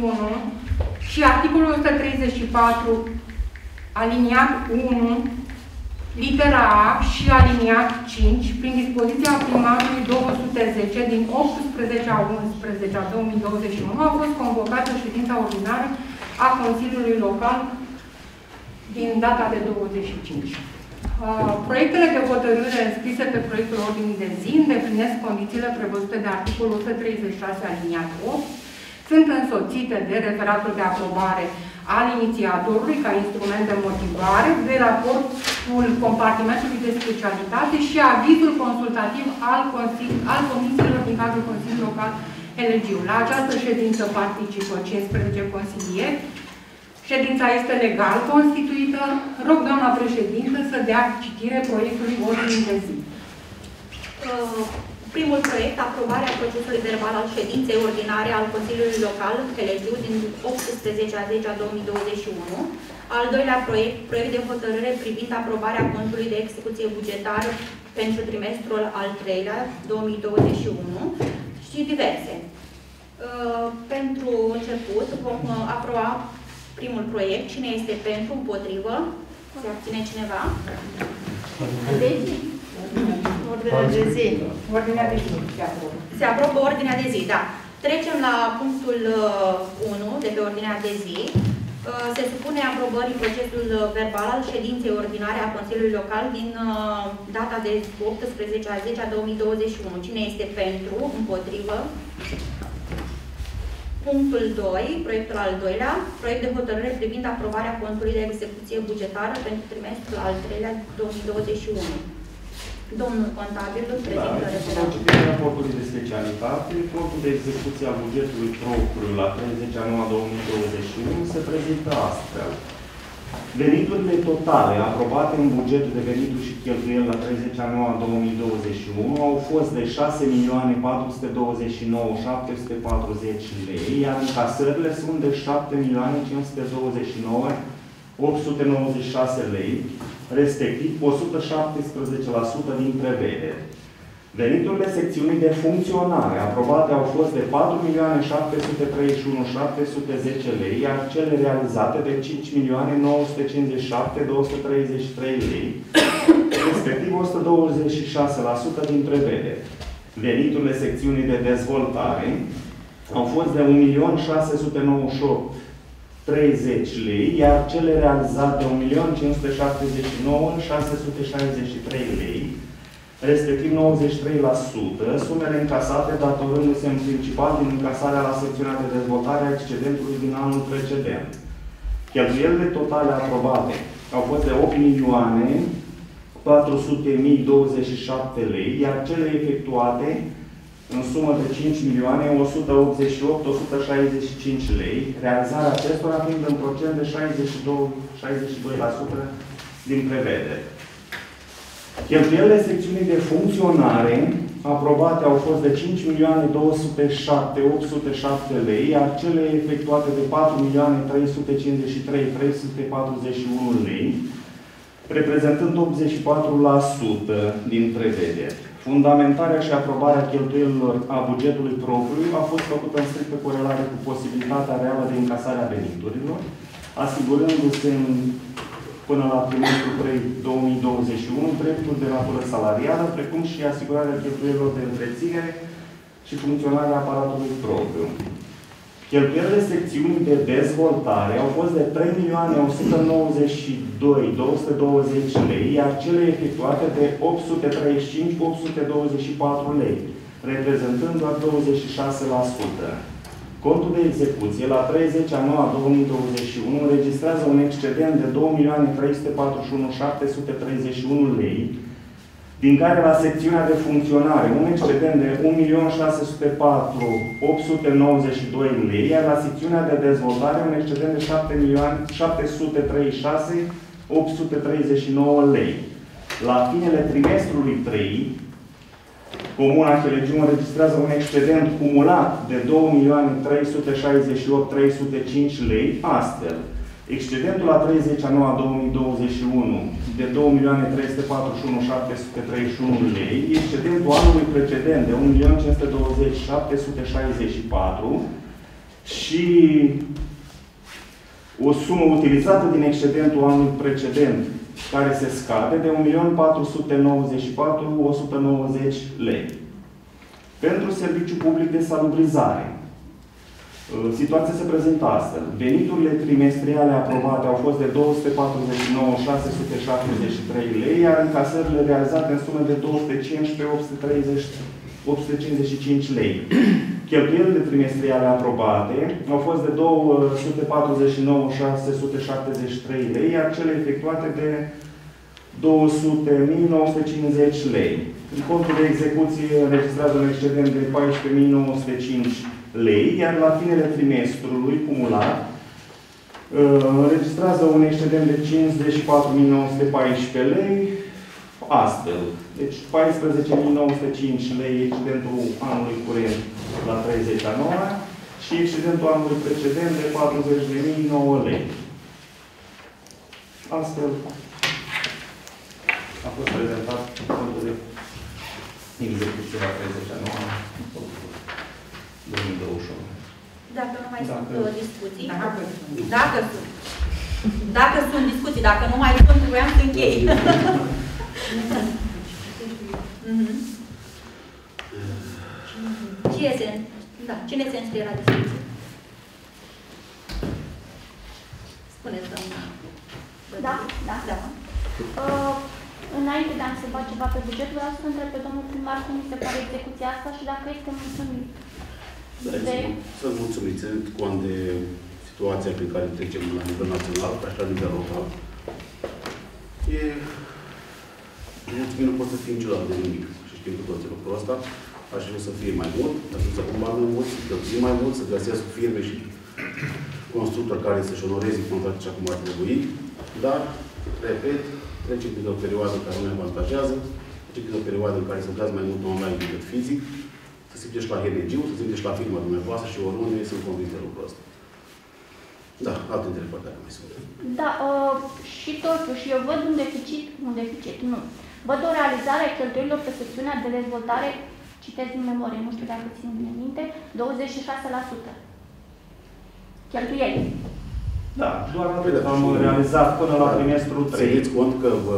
133.1 și articolul 134 aliniat 1 litera A și aliniat 5 prin dispoziția primarului 210 din 18 a 11 a 2021 a fost convocată ședința ordinară a Consiliului Local din data de 25. Uh, proiectele de hotărâre înscrise pe proiectul ordinii de zi îndeplinesc condițiile prevăzute de articolul 136 aliniat 8, sunt însoțite de referatul de aprobare al inițiatorului ca instrument de motivare, de raportul compartimentului de specialitate și avizul consultativ al, al comisiilor din cadrul Consiliului Local Elegiu. La această ședință participă 15 consilieri, Ședința este legal constituită. Rog, doamna președintă, să dea citire proiectului ordinii de zi. Uh, primul proiect, aprobarea procesului verbal al ședinței ordinare al Consiliului Local Telegiu din 18 a 10 a 2021. Al doilea proiect, proiect de hotărâre privind aprobarea contului de execuție bugetară pentru trimestrul al treilea 2021 și diverse. Uh, pentru început vom aproba primul proiect. Cine este pentru, împotrivă? Se abține cineva? Deci, ordinea de zi. Ordinea de zi se aprobă. Se aprobă ordinea de zi, da. Trecem la punctul 1 uh, de pe ordinea de zi. Uh, se supune aprobării procesul verbal al ședinței ordinare a Consiliului Local din uh, data de 18 a 10 a 2021. Cine este pentru, împotrivă? Punctul 2, proiectul al doilea, proiect de hotărâre privind aprobarea contului de execuție bugetară pentru trimestrul al treilea 2021. Domnul contabil îl prezintă da, referatul. raportului de specialitate, contul de execuție a bugetului propriu la 30 anul 2021 se prezintă astfel. Veniturile totale aprobate în bugetul de venituri și cheltuieli la 30 anul 2021 au fost de 6.429.740 lei, iar încasările sunt de 7.529.896 lei, respectiv 117% din prevedere. Veniturile secțiunii de funcționare aprobate au fost de 4.731.710 lei, iar cele realizate de 5.957.233 lei, respectiv 126% din prevedere. Veniturile secțiunii de dezvoltare au fost de 1.698.30 lei, iar cele realizate 1.579.663 lei, respectiv 93%, sumele încasate datorându-se în principal din încasarea la secțiunea de dezvoltare a excedentului din anul precedent. Cheltuielile totale aprobate au fost de 8 milioane 400.027 lei, iar cele efectuate în sumă de 5 milioane 188 165 lei, realizarea acestora fiind în procent de 62, 62% din prevedere. Cheltuielile secțiunii de funcționare aprobate au fost de 5.207.807 lei, iar cele efectuate de 4.353.341 lei, reprezentând 84% din prevedere. Fundamentarea și aprobarea cheltuielilor a bugetului propriu a fost făcută în strictă corelare cu posibilitatea reală de încasare a veniturilor, asigurându-se în până la trimestrul 3 2021 dreptul de natură salarială, precum și asigurarea cheltuielilor de întreținere și funcționarea aparatului propriu. Cheltuielile secțiunii de dezvoltare au fost de 3.192.220 lei, iar cele efectuate de 835.824 lei, reprezentând doar 26%. Contul de execuție la 30 a 9 2021 înregistrează un excedent de 2.341.731 lei, din care la secțiunea de funcționare un excedent de 1.604.892 lei, iar la secțiunea de dezvoltare un excedent de 7.736.839 lei. La finele trimestrului 3, Comuna Chelegiu înregistrează un excedent cumulat de 2.368.305 lei, astfel. Excedentul la 30 a 9 2021 de 2.341.731 lei, excedentul anului precedent de 1.520.764 și o sumă utilizată din excedentul anului precedent care se scade de 1.494.190 lei. Pentru serviciu public de salubrizare, uh, situația se prezintă astfel. Veniturile trimestriale aprobate au fost de 249.673 lei, iar încasările realizate în sumă de 215.855 lei. Cheltuielile trimestriale aprobate au fost de 249.673 lei, iar cele efectuate de 200.950 lei. În contul de execuție înregistrează un excedent de 14.905 lei, iar la finele trimestrului cumulat uh, înregistrează un excedent de 54.914 lei, astfel. Deci 14.905 lei excedentul anului curent la 30 a 9 și excedentul anului precedent de 40.009 lei. Astfel, a fost prezentat contul de execuție la 30 a 9 2021. Dacă nu mai Dacă- sunt uh, discuții. Dacă Dacă sunt. Dacă sunt discuții, dacă nu mai sunt, vreau să închei. Mhm. Cine se, da, cine se înscrie la discuție? Spuneți, doamna. Da, da. Da. Uh, înainte de a întreba ceva pe buget, vreau să întreb pe domnul primar cum mi se pare execuția asta și dacă este mulțumit. De... Sunt mulțumit, ținând cont de situația prin care trecem la nivel național, ca și la nivel local. E... Mulțumit nu pot să fie niciodată de nimic. Și știm cu toții lucrul ăsta. Aș vrea să fie mai mult, aș vrea să combat mai mult, să cheltuie mai mult, să găsesc firme și constructori care să-și onoreze contractul așa cum ar trebui. Dar, repet, trecem printr-o perioadă care nu ne avantajează, trecem printr-o perioadă în care se lucrează mai mult online decât fizic, să simtești la Hernegiu, să simtești la firma dumneavoastră și oriunde sunt convins de lucrul ăsta. Da, alte întrebări dacă mai sunt. Da, uh, și totuși eu văd un deficit, un deficit, nu. Văd o realizare a cheltuielilor pe secțiunea de dezvoltare, citesc din memorie, nu știu dacă țin bine minte, 26%. Cheltuieli. Da, doar atât am realizat până la trimestrul 3. Țineți cont că bă,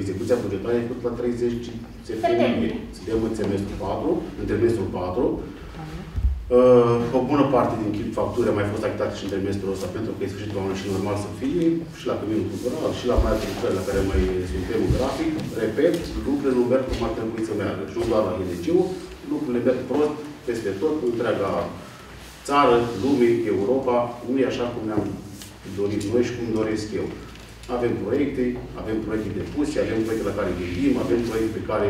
execuția bugetară e făcută la 30 septembrie. Septembrie. Suntem în semestrul 4, în trimestrul 4. Uh, o bună parte din chip facturi a mai fost achitate și în trimestrul ăsta, pentru că e sfârșitul anului și normal să fie, și la Căminul Cultural, și la mai alte lucrări la care mai suntem în grafic. Repet, lucrurile nu merg cum ar trebui să meargă. Și nu doar la Heneciu, lucrurile merg prost peste tot, în întreaga țară, lume, Europa. Nu e așa cum ne-am dorit noi și cum doresc eu. Avem proiecte, avem proiecte depuse, avem proiecte la care gândim, avem proiecte pe care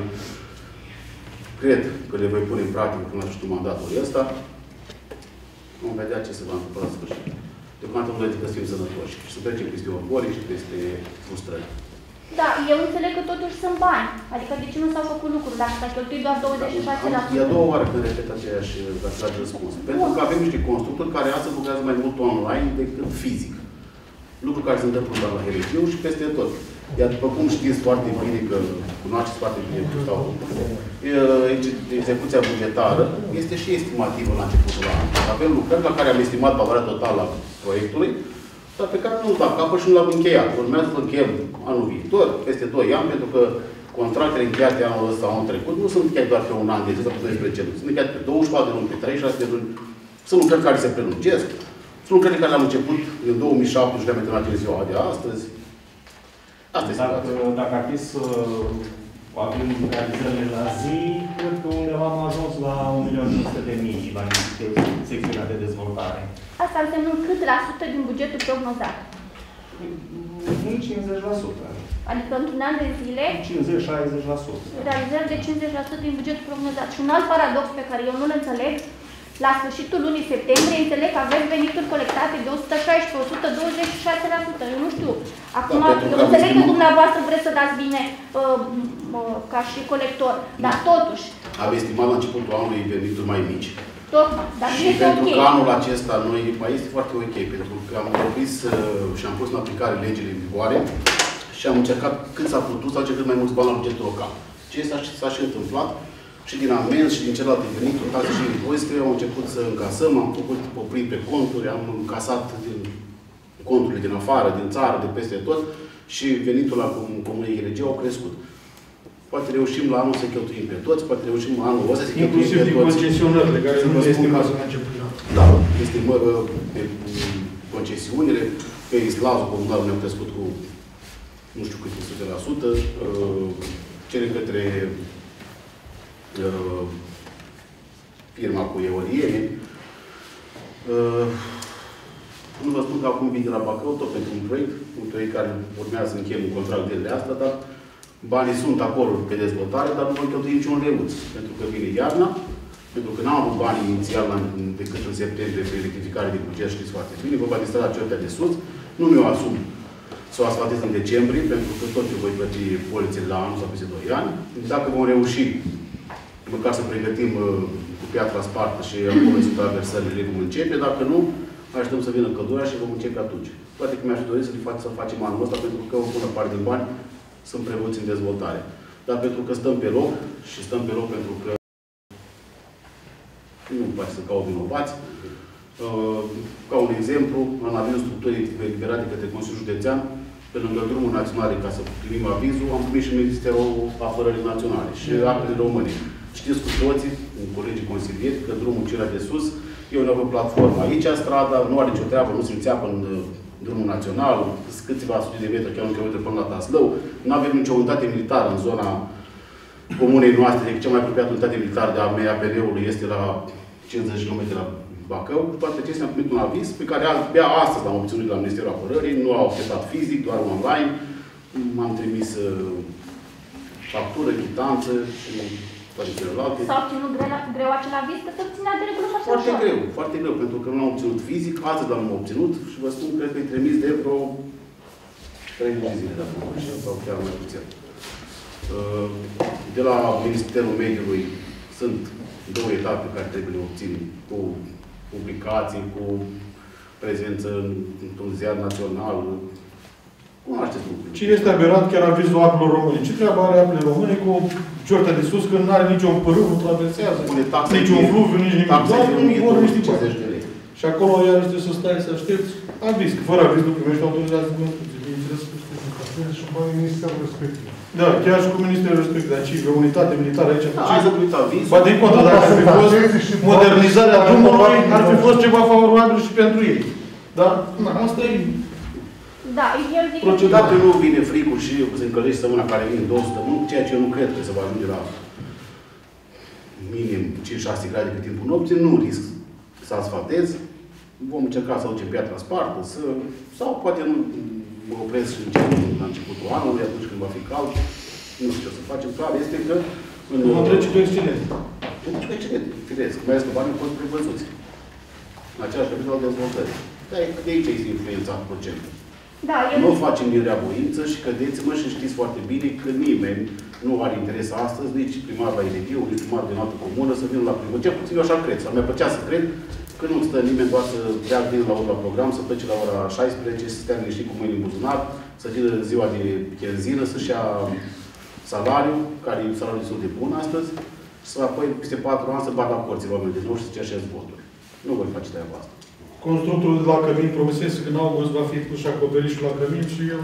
cred că le voi pune în practică până la sfârșitul mandatului ăsta. Vom vedea ce se va întâmpla la sfârșit. Deocamdată nu noi să fim sănătoși și să trecem peste orgolii și peste frustrări. Da, eu înțeleg că totuși sunt bani. Adică de ce nu s-au făcut lucruri dacă s-a cheltuit doar Am- E a 26%? doua oară când repet aceeași, același răspuns. Pentru că avem niște constructori care astăzi lucrează mai mult online decât fizic. Lucru care se întâmplă doar la Heresiu și peste tot. Iar după cum știți foarte bine, că cunoașteți foarte bine sau execuția bugetară este și estimativă la începutul anului. Avem lucrări la care am estimat valoarea totală a proiectului, dar pe care nu l-am dat capăt și nu l-am încheiat. Urmează să încheiem anul viitor, peste 2 ani, pentru că contractele încheiate anul ăsta, anul trecut, nu sunt încheiate doar pe un an de zi sau pe 12 luni. Sunt încheiate pe 24 de luni, pe 36 de luni. Sunt lucrări care se prelungesc. Sunt lucrări care le-am început în 2007 și le-am terminat în ziua de astăzi. Asta e Dacă, situația. dacă ar fi să avem realizările la zi, cred că undeva am ajuns la 1.500.000 la secțiunea de dezvoltare. Asta înseamnă cât la sută din bugetul prognozat. În 50%. Adică într-un an de zile, 50-60%. realizări de 50% din bugetul prognozat. Și un alt paradox pe care eu nu-l înțeleg La sfârșitul lunii septembrie înțeleg că aveți venituri colectate de 116, 126%. Eu nu știu. Acum, Da, pentru că eu înțeleg am că estimat- dumneavoastră vreți să dați bine uh, uh, ca și colector, dar totuși, Am estimat la începutul anului venituri mai mici. tocmai, dar nu Și este pentru ok. că anul acesta noi, mai este foarte ok, pentru că am vorbit și am pus în aplicare legile în vigoare și am încercat cât s-a putut să aduce cât mai mulți bani la bugetul local. Ce s-a, și- s-a și întâmplat și din amenzi și din celelalte venituri, taxe și impozite, am început să încasăm, am făcut opriri pe conturi, am încasat din conturile din afară, din țară, de peste tot și venitul la com- Comunei Gheregeu au crescut. Poate reușim la anul să cheltuim pe toți, poate reușim anul ăsta să cheltuim Inclusiv pe din toți. concesionările care Să nu vă este spun estimat că- la început. Da, estimări pe concesiunile, pe islazul comunal ne-au crescut cu nu știu câte sute la sută, uh, cele către uh, firma cu eoliene. Uh, Nu vă spun că acum vin de la Bacău, tot pentru un proiect, un proiect care urmează să încheiem un contract de asta, dar banii sunt acolo pe dezvoltare, dar nu vom cheltui niciun leuț, pentru că vine iarna, pentru că n-am avut banii inițial la, decât în septembrie pe rectificare de buget, știți foarte bine, vorba de instalația de sus, nu mi-o asum să o asfaltez în decembrie, pentru că tot eu voi plăti polițele la anul sau peste 2 ani. Dacă vom reuși, măcar să pregătim uh, cu piatra spartă și acolo sunt traversările, vom începe, dacă nu, așteptăm să vină căldura și vom începe atunci. Toate că mi-aș dori să, fac, să facem anul ăsta, pentru că o bună parte din bani sunt prevăzuți în dezvoltare. Dar pentru că stăm pe loc și stăm pe loc pentru că nu îmi place să caut vinovați. Uh, Ca un exemplu, în avizul structurii eliberate de către Consiliul Județean, pe lângă drumul național ca să primim avizul, am primit și Ministerul Apărării Naționale și Apele Române. Știți cu toții, cu colegii consilieri, că drumul cel de sus e o nouă platformă. Aici strada nu are nicio treabă, nu se înțeapă în uh, drumul național, sunt câțiva sute de metri, chiar un kilometru până la Taslău. Nu avem nicio unitate militară în zona comunei noastre, deci cea mai apropiată unitate militară de APR-ului este la 50 km la Bacău. Cu toate acestea am primit un aviz pe care abia astăzi l-am obținut de la Ministerul Apărării, nu au acceptat fizic, doar online. M-am trimis uh, factură, chitanță și toate celelalte. S-a obținut greu, greu acel aviz, că se obținea de regulă foarte Foarte ușor. greu, foarte greu, pentru că nu l-am obținut fizic, astăzi l-am obținut și vă spun, cred că e trimis de vreo 3 luni de zile, dacă nu mă înșel, sau chiar mai puțin. Uh, De la Ministerul Mediului sunt două etape care trebuie obțin cu publicații, cu prezență în- într-un ziar național. Cunoașteți lucrurile. Cine este aberat chiar avizul apelor române? Ce treabă are apele române cu ciortea de sus când nu are niciun părâu, nu traversează, Pune taxe nici un de- fluviu, nici nimic. Taxe Doar de nu vor niște 1250 bani. de lei. Și acolo iarăși trebuie să stai să aștepți aviz, că fără aviz nu primești autorizație de construcție. Bineînțeles că știi. și banii ministerul respectiv. Da, chiar și cu ministerul respectiv, dar ce, o unitate militară aici. Da, ce- hai să uit aviz. Ba din contră, dacă ar fi fost modernizarea drumului, ar fi fost ceva favorabil și pentru ei. Da? Na, asta e Da, eu zic Procedura. Dacă nu vine fricul și se încălzește săptămâna care vine două săptămâni, ceea ce eu nu cred că se va ajunge la minim 5-6 grade pe timpul nopții, nu risc să asfaltez. Vom încerca să aducem piatra spartă, să, sau poate nu mă opresc și încep la începutul anului, atunci când va fi cald. Nu știu ce o să facem. Clar este că în, Vom trece pe excelent. Pentru că cine, firesc, mai ales că banii au fost prevăzuți. În același capitol de dezvoltare. Dar de aici este influențat procentul. Da, eu Nu o facem din rea voință și credeți-mă și știți foarte bine că nimeni nu are interes astăzi, nici primar la Ilediu, nici primar din altă comună să vină la primă. Cel puțin eu așa cred, sau mi-ar plăcea să cred că nu stă nimeni doar să vrea bine la ora la program, să plece la ora 16, să stea liniștit cu mâinile în buzunar, să vină ziua de chenzină, să-și ia salariu, care e salariul destul de bun astăzi, și să apoi peste 4 ani să bat la porții oameni de nou și să cerșesc voturi. Nu voi face treaba asta. Constructorul de la Cămin promisese că în august va fi pus și acoperișul la Cămin și el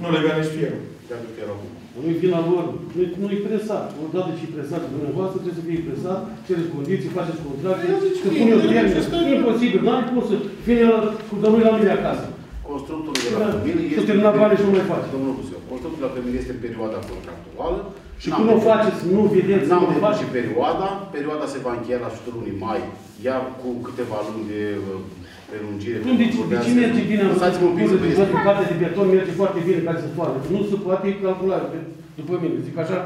nu lega nici fierul. Dacă chiar acum. Nu-i vina lor, nu-i, nu-i presat. Odată ce presat de dumneavoastră, trebuie să fie presat, cereți condiții, faceți contracte, Eu zic, că bine, pune o bine, termen. asta e- E imposibil, n-ai cum să fie la, cu domnul la mine acasă. Constructorul de la Cămin Să este... termina banii și nu mai face. Domnul Buseu, constructul la Cămin este în perioada contractuală. Și N-am când o depășit- faceți, nu vedeți, N-am nu o faceți. depășit perioada. Perioada se va încheia la sfârșitul lunii mai, iar cu câteva luni de uh, prelungire. Nu, deci, de ce merge bine în Lăsați-mă un pic să vă de explic. toate partea de beton merge foarte bine care se toarnă. Nu se poate calcula, de- după mine, zic așa,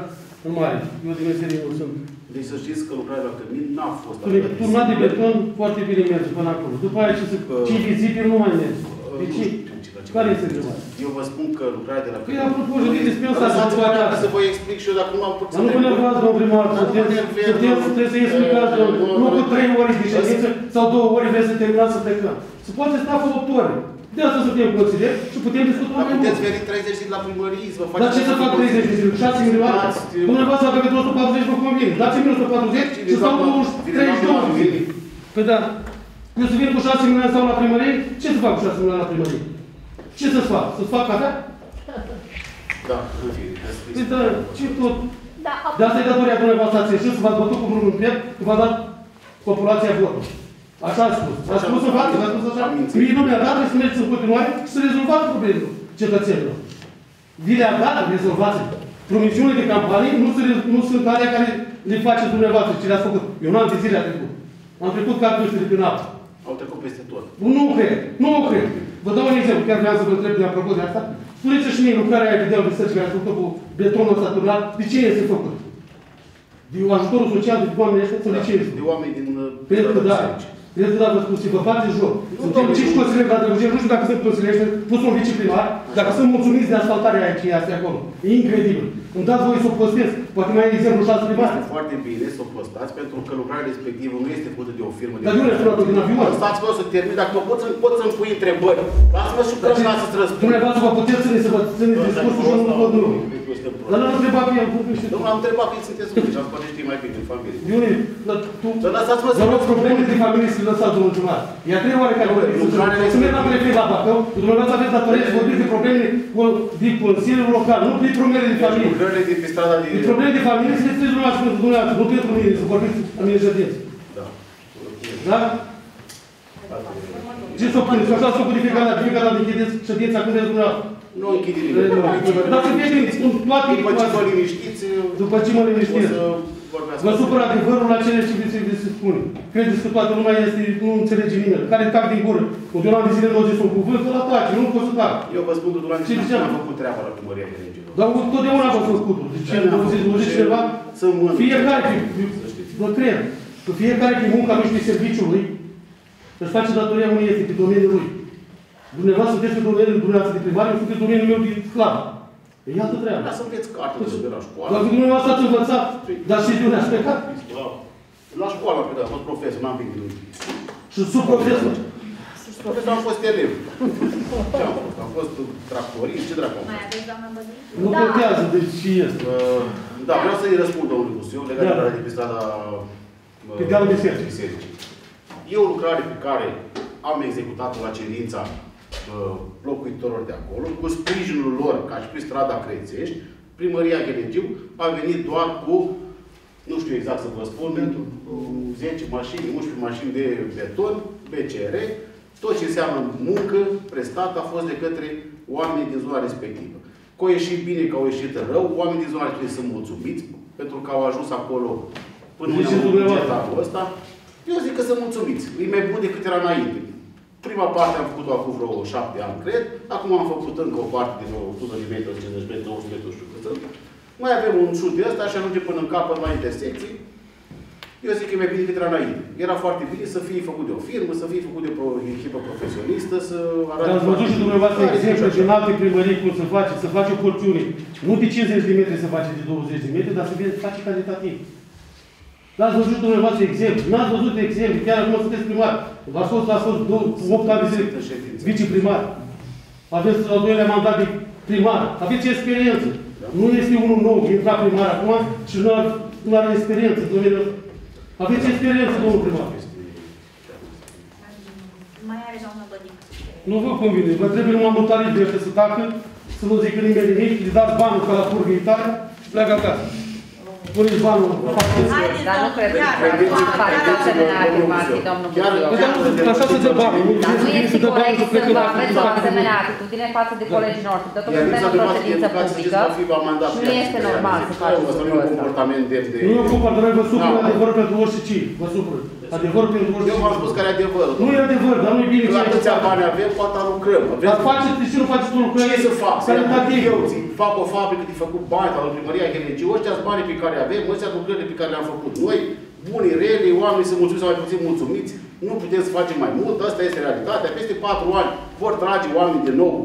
în mare. Eu din meserie nu sunt Deci să știți că lucrarea la Cămin n-a fost Spune, atât de Turnat de simplă. beton foarte bine merge până acolo. După aia ce se... Uh, Ce vizibil nu mai merge. Uh, De nu ce? știu ce face. Care este întrebarea? Eu vă spun că lucrarea de la Păi apropo, juridic despre asta se Lăsați-mă poate dacă asta. să vă explic și eu dacă nu am putut Dar nu vă nervați, domnul primar, Dar nu mă sunteți, nervez, sunteți, nu. trebuie să explicați, Uh, domnul. nu, nu cu nu. trei ore de ședință sau două ore vreți să terminați să plecăm. Se poate sta cu 8 ore. De asta suntem consilieri și putem discuta Dar mai mult. puteți veni 30 zile la primărie, să vă faceți... Dar ce să fac 30 de zile? 6 milioane? Dați- Dumneavoastră dacă pentru 140 vă convine. Dați-mi 140 Cine și stau doamna- 20, vine 32 doamna de zile. Păi da. Eu să vin cu 6 milioane sau la primărie? Ce să fac cu 6 milioane la primărie? Ce să-ți fac? Să-ți fac cafea? Da, în fine. Păi da, ce tot? Da, De asta e datoria dumneavoastră ați ieșit să v-ați bătut cu unul în piept, că v-a dat populația votul. Așa a spus. A Așa spus în față, a spus așa. am mințit. Mie nu mi-a dat, trebuie să mergeți în continuare și să rezolvați problemele cetățenilor. Vi le-a dat, rezolvați Promisiunile de campanie nu sunt, nu sunt alea care le faceți dumneavoastră, ce le-ați făcut. Eu n-am de zile a trecut. Am trecut ca duștele prin apă. Au trecut peste tot. Nu cred, nu cred. Vă dau un exemplu, chiar vreau să vă întreb de apropo de asta. Spuneți-și și mie lucrarea aia de Dell Research care a făcut cu betonul ăsta turnat, de ce este făcut? De ajutorul social de oamenii ăștia sau de ce este? De oameni din... uh, Pentru că da, biserici. pentru că da, vă spun, și vă faceți joc. Suntem domnule, cinci nu. consilieri la Drăgușeni, nu știu dacă sunt consilieri ăștia, plus un viceprimar, dacă sunt mulțumiți de asfaltarea aia ce este acolo. E incredibil. Îmi dați voi să o postez. Poate mai e exemplu șase primare. Este foarte bine să o postați, pentru că lucrarea respectivă nu este făcută de o firmă. Dar de unde sună din avion? Stați-mă să termin, dacă mă pot să pot să-mi pui întrebări. Lasă-mă și că Dar să-ți răspund. Dumneavoastră vă puteți ține să vă țineți discursul și eu nu vă nu. Dar nu am întrebat pe el, nu știu. Domnul, am întrebat că sunteți rugi, am poate știi mai bine în familie. De unde? Dar tu... Dar lăsați-mă să Vă rog, vă problemele de familie să le lăsați, domnul primar. E a treia oară care Domnule, vorbiți. lucrarea Să merg la prefect la Bacău, dumneavoastră aveți datorie să vorbiți de problemele cu- din Consiliul Local, nu de problemele de familie. Lucrările din pe strada de... De probleme de familie să le spuneți dumneavoastră pentru dumneavoastră, nu pentru mine, să vorbiți la mine jădinți. Da. Da? Ce să puneți? Așa să făcut de fiecare dată, fiecare dată închideți ședința când vreți dumneavoastră. Nu închide nimeni. Dar să fie liniști, cum toate După ce vă liniștiți, După ce mă o liniștiți. să vorbească. Vă supără adevărul la cele ce vi se vi se spune. Credeți că toată lumea este, nu înțelege nimeni. Care tac din gură. Cu de un an de zile nu au zis un cuvânt, ăla tace, nu pot să tac. Eu vă spun că Duran Ce nu ziceam? am făcut treaba la primăria de legilor. Dar totdeauna v-a făcut. De ce nu zice, nu zice ceva? Sunt mândru. Fiecare, vă cred, că fiecare pe munca lui și pe serviciul lui, își face datoria unui este pe domeniul lui. Dumneavoastră sunteți pe domeniul dumneavoastră de primar, eu sunt pe domeniul meu de sclav. E altă treabă. Dar să înveți carte de la școală. Dacă dumneavoastră ați învățat, dar și de unde ați plecat? La școală am plecat, am fost profesor, n-am venit nimic. Și sub profesor. Profesor am fost elev. Ce am fost? Am fost tractorist, ce dracu am Mai fost? aveți, doamna Bădăi? Nu Da. contează, deci și este. Uh, Da, vreau să-i răspund domnului Busiu legat de Da. lucrarea de pe strada uh, Pe dealul bisericii. bisericii. E o lucrare pe care am executat-o la cerința uh, locuitorilor de acolo, cu sprijinul lor, ca și pe strada Crețești, primăria Gheregiu a venit doar cu, nu știu exact să vă spun, uh, 10 mașini, 11 mașini de beton, BCR, tot ce înseamnă muncă prestată a fost de către oamenii din zona respectivă. Că au ieșit bine, că au ieșit rău, oamenii din zona respectivă sunt mulțumiți, pentru că au ajuns acolo până Deci unde și am dumneavoastră. bugetat anul ăsta. Eu zic că sunt mulțumiți. E mai bun decât era înainte. Prima parte am făcut-o acum vreo șapte ani, cred. Acum am făcut încă o parte de vreo 100 de metri, 150 de metri, 200 de metri, nu știu cât sunt. Mai avem un șut de ăsta și ajunge până în capăt la intersecții. Eu zic că e mai bine decât era înainte. Era foarte bine să fie făcut de o firmă, să fie făcut de o echipă profesionistă, să arate... Dar ați văzut și dumneavoastră Care exemple zice din așa. alte primării cum se face, să face o porțiune. Nu de 50 de metri se face de 20 de metri, dar să fie face calitativ. N-ați văzut și dumneavoastră exemple. N-ați văzut exemple. Chiar acum sunteți primar. V-ați fost, ați fost 8 ani de zile În ședință. viceprimar. Aveți al doilea mandat de primar. Aveți experiență. Nu este unul nou, intra primar acum și nu are, nu are experiență în domeniul ăsta. Aveți experiență, domnul primar. Mai are doamna Bădic. Nu vă convine. Vă trebuie numai mutarii de ăștia să tacă, să nu zică nimeni nimic, îi dați banul ca la purgă tare și pleacă acasă. Puneți banul, faceți. Haideți, Dar nu doamnă, cred că chiar, Credeți-mă, chiar, faceți chiar, asemenea chiar, afirmații, Chiar- domnul chiar- Buciu. Păi dar nu, așa se dă bani. Dar nu este Se dă bani, corect să să plece vă la aveți o facă asemenea nimic. atitudine față de colegii noștri. Dar tot Iar suntem lipsa în de mare ședință educație să publică va fi va mandat și pe nu ani. este normal să faceți Asta nu e lucrul un ăsta. comportament demn de... Nu e comportament, vă supără Da. adevărul pentru orice ce. Vă supără. Adevărul pentru orice Eu v-am spus care e adevărul. Nu e adevăr, dar nu e bine Că ce atâția bani avem, poate lucrăm. Dar Avem faceți, de ce nu faceți tu lucrări? ce să fac? Să Calitativ. eu zi, fac o fabrică de făcut bani la primăria Gheregiu, ăștia sunt banii pe care le avem, ăstea lucrările pe care le-am făcut noi, buni, rele, oamenii sunt mulțumiți sau mai puțin mulțumiți, nu putem să facem mai mult, asta este realitatea. Peste patru ani vor trage oamenii de nou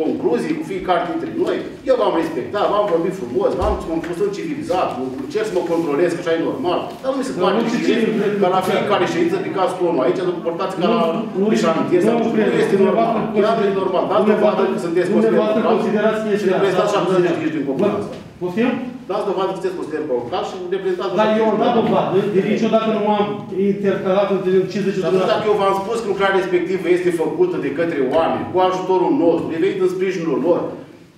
concluzii cu fiecare dintre noi. Eu v-am respectat, v-am vorbit frumos, v-am m-am fost civilizat, încerc să mă controlez, că așa e normal. Dar nu mi se Dar pare nu știu cine, cine- ca la fiecare ședință de caz cu unul. Aici nu portați ca la Nu, nu, șantier sau nu, nu, cred. nu este normal. Iar nu e normal. Dați dovadă că sunteți Dumneavoastră consilier considerați local chestia și reprezentați asta. 75 din comună Bă, asta. Poftim? Dați dovadă că sunteți consilier local și reprezentați Dar eu am dat dovadă, de niciodată nu m-am intercalat între 50 Și atunci dacă eu v-am spus că lucrarea respectivă este făcută de către oameni, cu ajutorul nostru, e venit în sprijinul lor,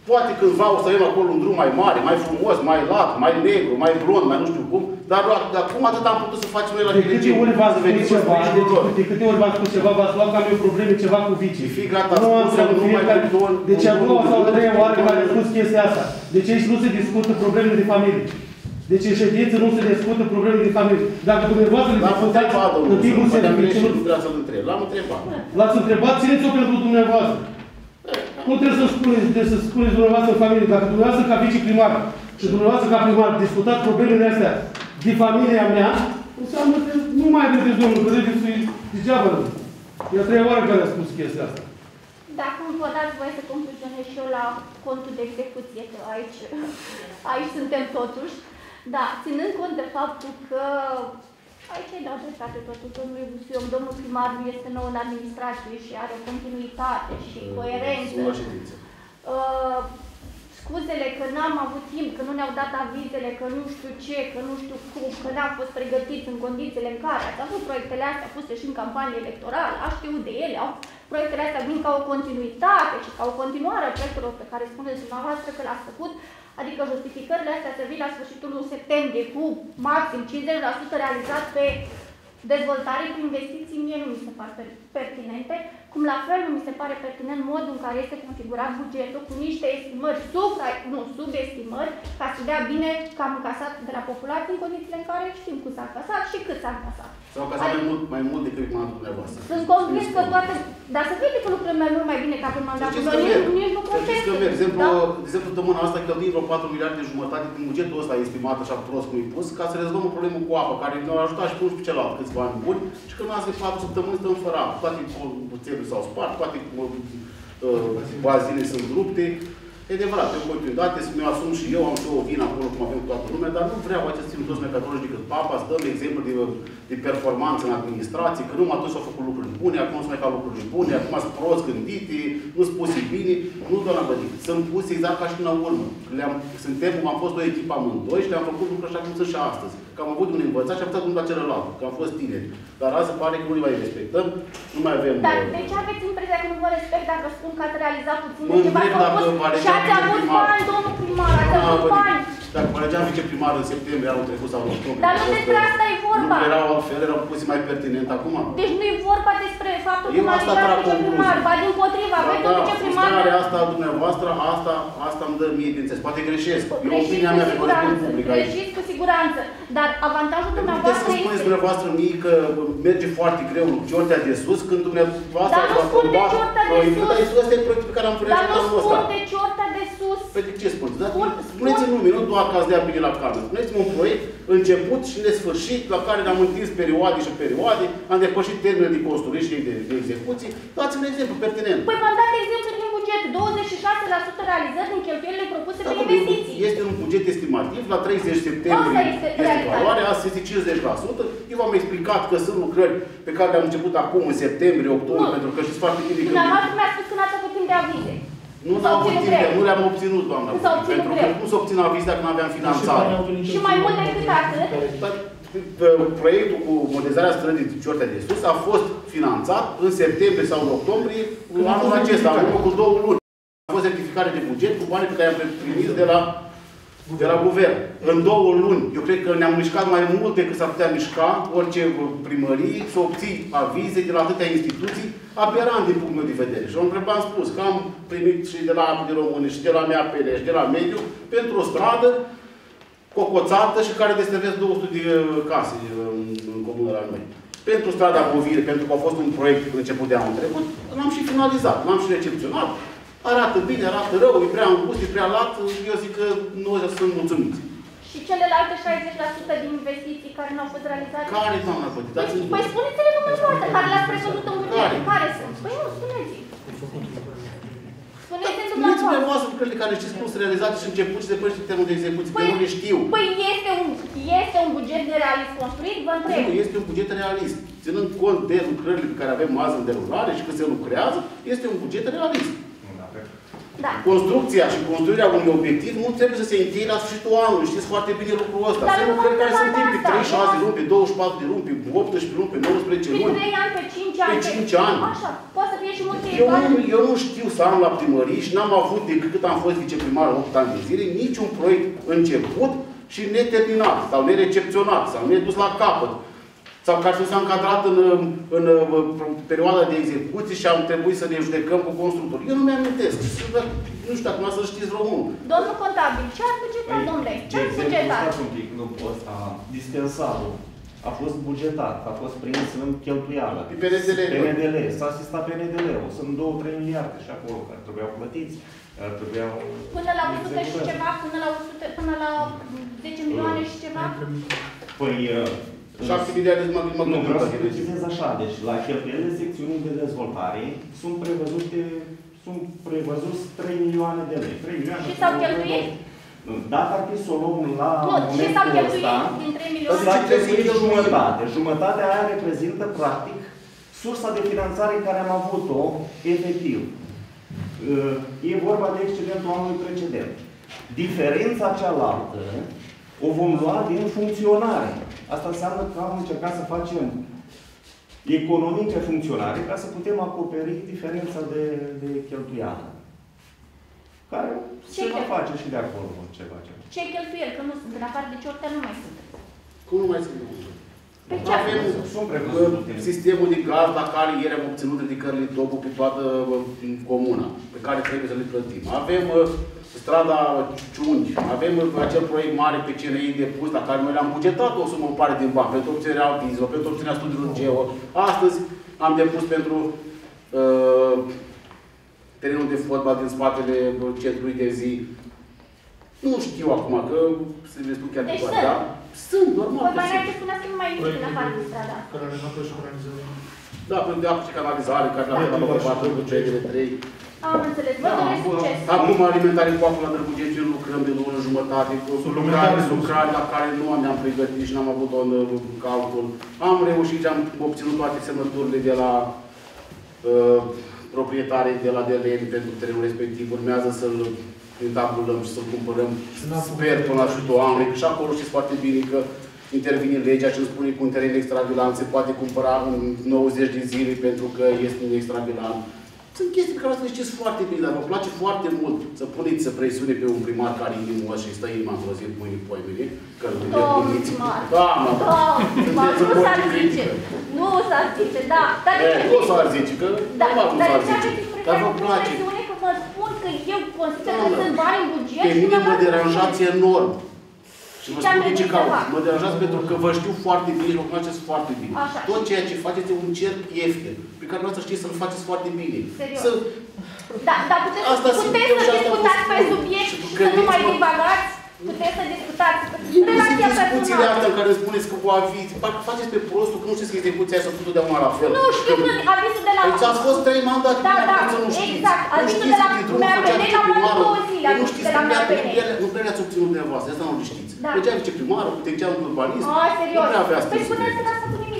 poate cândva o să avem acolo un drum mai mare, mai frumos, mai lat, mai negru, mai blond, mai nu știu cum, dar de acum atât am putut să facem noi la De câte DLG, ori v-am să spus venim în ceva, sprijinul deci, lor. de câte ori v-am spus ceva, v-ați luat că am eu probleme ceva cu vicii. Fii gata, nu am spune-mi să numai fiecare... cu două- Deci cu a doua două sau a lucruri, treia cu oară două care a lucruri. spus chestia asta. Deci aici nu se discută probleme de familie. Deci în ședință nu se discută probleme de familie. Dacă dumneavoastră le L-am discutați întrebat, în domnul timpul Săr, poate am greșit, serviciului, nu vreau să-l întreb. L-am întrebat. L-ați întrebat, țineți-o pentru dumneavoastră. Nu trebuie să spuneți, trebuie să spuneți dumneavoastră în familie. Dacă dumneavoastră ca viceprimar și dumneavoastră ca primar discutați problemele astea de familia mea, înseamnă că nu mai vedeți domnul, că vedeți degeaba nu. E a treia oară care a spus chestia asta. Dacă îmi vă dați voie să concluzionez și eu la contul de execuție, că aici, aici suntem totuși, da, ținând cont de faptul că aici îi dau dreptate totul domnului Busuiom, domnul primar nu este nou în administrație și are o continuitate și coerență. Sunt la ședință. Uh, scuzele că n-am avut timp, că nu ne-au dat avizele, că nu știu ce, că nu știu cum, că n-am fost pregătiți în condițiile în care ați avut proiectele astea puse și în campanie electorală, a știut de ele, au, proiectele astea vin ca o continuitate și ca o continuare a proiectelor pe care spuneți dumneavoastră că le-ați făcut, adică justificările astea să vin la sfârșitul lui septembrie cu maxim 50% realizat pe dezvoltare cu investiții, mie nu mi se par per- pertinente, cum la fel nu mi se pare pertinent modul în care este configurat bugetul cu niște estimări supra, nu, subestimări, ca să dea bine că am încasat de la populație în condițiile în care știm cum s-a încasat și cât s-a încasat. Sau ca să mai mult, mai mult decât mandatul dumneavoastră. Sunt convins că toate, dar să vede că lucrurile merg mult mai bine ca pe Să mandatul știți meu, că merg. nici, nici nu Să știți că contest. merg. De exemplu, Da? de exemplu, săptămâna asta cheltuim vreo 4 miliarde de jumătate din bugetul ăsta estimat așa prost cum e pus, ca să rezolvăm o problemă cu apă, care ne-a ajutat și pe unul și pe celălalt câțiva ani buni, și că noi azi de 4 săptămâni stăm fără apă. Toate buțelul s-au spart, toate uh, bazine sunt rupte. E adevărat, e o continuitate, să mi-o asum și eu, am și eu o vină acolo, cum avem cu toată lumea, dar nu vreau acest timp toți mecatronici decât papa, să dăm exemplu de, de performanță în administrație, că nu atunci s-au făcut lucruri bune, acum nu se mai fac lucruri bune, acum sunt prost gândite, nu sunt puse bine, nu doar la bădic. Sunt puse exact ca și până la urmă. Le-am, suntem, am fost o echipă amândoi și le-am făcut lucruri așa cum sunt și astăzi. Că am avut un învățat și am putea unul la celălalt, că am fost tineri. Dar azi se pare că nu le mai respectăm, nu mai avem... Dar uh, de ce aveți impresia că nu vă respect dacă spun că ați realizat puțin Mă de ceva întreb s-au dacă pus vă și ați alegeam avut viceprimar. bani, domnul primar, ați Da, avut bă, bani. Dacă mă alegeam viceprimar în septembrie anul trecut sau în octombrie, Dar nu a fost, despre uh, asta e vorba. Nu erau altfel, erau puse mai pertinent acum. Deci nu e vorba despre faptul că Eu mă asta alegeați trag viceprimar, concluzii. ba din potrivă, aveți Da, un viceprimar frustrarea de- asta a dumneavoastră, asta, asta îmi dă mie de înțeles. Poate greșesc. E Greșiți opinia cu mea pe care o spun siguranță, public aici. greșiți cu siguranță, dar avantajul Nu puteți dumneavoastră să spuneți este... dumneavoastră mie că merge foarte greu ciortea de sus, când dumneavoastră Dar nu ați spun de aprobat ciortea de proiectul. sus. Dar ăsta e proiectul pe care am Dar prezentat nu anul ăsta. spun de ciorta de sus. Păi de ce spuneți? Da? Spun- Spuneți-mi spun- un minut, doar că ați dea bine la carne. Spuneți-mi un proiect început și nesfârșit, la care ne-am întins perioade și perioade, am depășit termenul de construire și de, de execuție. Dați-mi un exemplu pertinent. Păi v-am dat exemplu din buget, 26% realizări din cheltuielile propuse Da, pe domnule, investiții. Este un buget estimativ, la 30 septembrie Asta este este realitatea. valoarea, astăzi este 50%. Eu v-am explicat că sunt lucrări pe care le-am început acum în septembrie, octombrie, Nu. pentru că știți foarte bine că Dumneavoastră mi-a spus că n-ați avut timp de avize. nu s-a am obținut obținut, greu. nu le-am obținut, doamna, Nu s-a obținut pentru că greu. nu se obțin aviz dacă nu aveam finanțare. Și mai mult decât atât, Dar, uh, Proiectul cu modernizarea străzii de Ciortea de Sus a fost finanțat în septembrie sau în octombrie anul acesta, în urmă cu două luni. A fost certificare de buget cu banii pe care am primit de la, de la guvern. În două luni, eu cred că ne-am mișcat mai mult decât s-ar putea mișca orice primărie să obții avize de la atâtea instituții aberant din punctul meu de vedere. Și am întrebat, am spus că am primit și de la Apă de Române, și de la MAPL, și de la Mediu, pentru o stradă cocoțată și care deservesc 200 de uh, case în, în comună la noi. Pentru strada Bovire, pentru că a fost un proiect început de anul trecut, l-am și finalizat, l-am și recepționat. Arată bine, arată rău, e prea îngust, e prea lat, eu zic că nu sunt mulțumiți. și Și celelalte 60% din investiții care nu au fost realizate? Care, doamna Păti? Dați-mi Păi spuneți-le dumneavoastră, care le-ați prevăzut în buget. Care? Care sunt? Păi nu, spuneți. Spuneți-mi Spuneți dumneavoastră. dumneavoastră lucrările care știți cum sunt realizate și început și de până și termenul de execuție, că Păi- nu le știu. Păi este un, este un buget de realist construit, vă întreb. Nu, este un buget realist. Ținând cont de lucrările pe care avem azi în derulare și când se lucrează, este un buget realist. Da. Construcția și construirea unui obiectiv nu trebuie să se încheie la sfârșitul anului. Știți foarte bine lucrul ăsta. Dar Sunt nu lucrări care mă sunt timp pe întrebați 3, asta. 6 luni, pe 24 de luni, pe 18 luni, pe 19 Pe luni. 3 ani, pe 5 ani. Pe 5 ani. Așa, poate să fie și multe Eu etape. nu, eu nu știu să am la primărie și n-am avut decât cât am fost viceprimar 8 ani de zile, niciun proiect început și neterminat, sau nerecepționat, sau nedus la capăt. Sau care să s-a încadrat în, în, în, perioada de execuție și am trebuit să ne judecăm cu constructori. Eu nu mi-amintesc. Nu știu dacă nu să știți românul. Domnul contabil, ce ați bugetat, domnule? Ce de ați exemplu, bugetat? stați un pic, nu ăsta, dispensarul a fost bugetat, a fost prins în cheltuială. Pe PNDL. PNDL, s-a asistat PNDL-ul, sunt 2-3 miliarde și acolo care trebuiau plătiți, care trebuiau... Până la 100 și executați. ceva, până la 100, până la 10 milioane și ceva? Păi, 7 miliarde mă, mă nu, vreau să gândesc. precizez așa, deci la cheltuielile secțiunii de dezvoltare sunt prevăzute sunt prevăzuți 3 milioane de lei. 3 milioane Și s-au sau- cheltuit? Nu, Dacă ar fi să o luăm la Nu, și s-au momentul cheltuit ăsta, din 3 milioane? S-a Zice cheltuit 10 jumătate. Jumătatea aia reprezintă, practic, sursa de finanțare care am avut-o, efectiv. Uh, E vorba de excedentul anului precedent. Diferența cealaltă o vom lua din funcționare. Asta înseamnă că am încercat să facem economii pe funcționare ca să putem acoperi diferența de, de cheltuială. Care Ce se va cheltuieli? face și de acolo ceva. ceva. Ce cheltuieli? Că nu sunt, în afară de ciortea nu mai sunt. Cum nu mai sunt? Pe ce Avem Sunt uh, prevăzute. sistemul de gaz la care ieri am obținut ridicările topul pe toată uh, comuna, pe care trebuie să le plătim. Avem uh, strada Ciungi, avem uh, acel proiect mare pe CNI depus, la care noi le-am bugetat o sumă mare din bani, pentru obținerea avizelor, pentru obținerea studiilor geo. Astăzi am depus pentru uh, terenul de fotbal din spatele uh, centrului de zi. Nu știu acum, că să le spun chiar de Deci toate, sunt. da? Sunt, normal. Păi că mai sunt. înainte spuneați că nu mai există în afară de strada asta. Da, pentru de apă și canalizare, care la făcut la patru, cu cei de trei. Am înțeles. Vă Da, doresc bun. succes. Acum alimentare cu apă la Dărbugețiu lucrăm de lună jumătate, cu lucrare, Suplimentare sus. lucrare la care nu ne-am pregătit și n-am avut-o în uh, calcul. Am reușit și am obținut toate semnăturile de la uh, proprietare de la DLN pentru terenul respectiv. Urmează să-l întabulăm și să-l cumpărăm. Sper până la sfârșitul anului, că și acolo știți foarte bine că intervine legea și îmi spune că un teren extravilan se poate cumpăra în 90 de zile pentru că este un extravilan. Sunt chestii pe care să le știți foarte bine, dar vă place foarte mult să puneți să presiune pe un primar care e inimos și stă inima într-o zi cu mâinii poimele, că îl vedeți Domnul primiți. primar. Da, mă. Domnul primar, Sunteți nu s-ar împotriviți. zice. Nu s-ar zice, da. Dar de E, ce? Nu s-ar zice, că Da, normal nu dar s-ar de ce zice. aveți Dar vă presiune place. presiune că vă spun că eu consider că Doamnă, sunt bani în buget Pe și mine mă dumneavoastră deranjați nu. enorm. Și vă Ce am spun de ce venit să caut. fac? Mă deranjați pentru că vă știu foarte bine și vă cunoașteți foarte bine. Așa. Tot ceea ce faceți e un cerc ieftin, pe care nu știți să-l faceți foarte bine. Serios. Să, Da, dar puteți, Asta sunt puteți eu să și asta vă discutați pe spun. subiect Și și să nu mai gândiți-vă- divagați. Puteți să discutați Sunt relația discuțiile personală. astea în care spuneți că cu aviz, parcă faceți pe prostul, că nu știți că execuția s-a făcut totdeauna la fel. Nu știu Că- când avizul de la... Deci ați fost trei mandate, Da, până da, acum să nu știți. exact. Nu Avizul știți de la cât de drum MAPN făcea l-am luat viceprimarul. două zile, Nu avizul știți de la că nu prea- MAPN. nu prea- nu prea le-ați obținut dumneavoastră, asta nu le știți. Da. Mergea viceprimarul, treceam în urbanism, A, nu serios. prea avea Păi spuneți că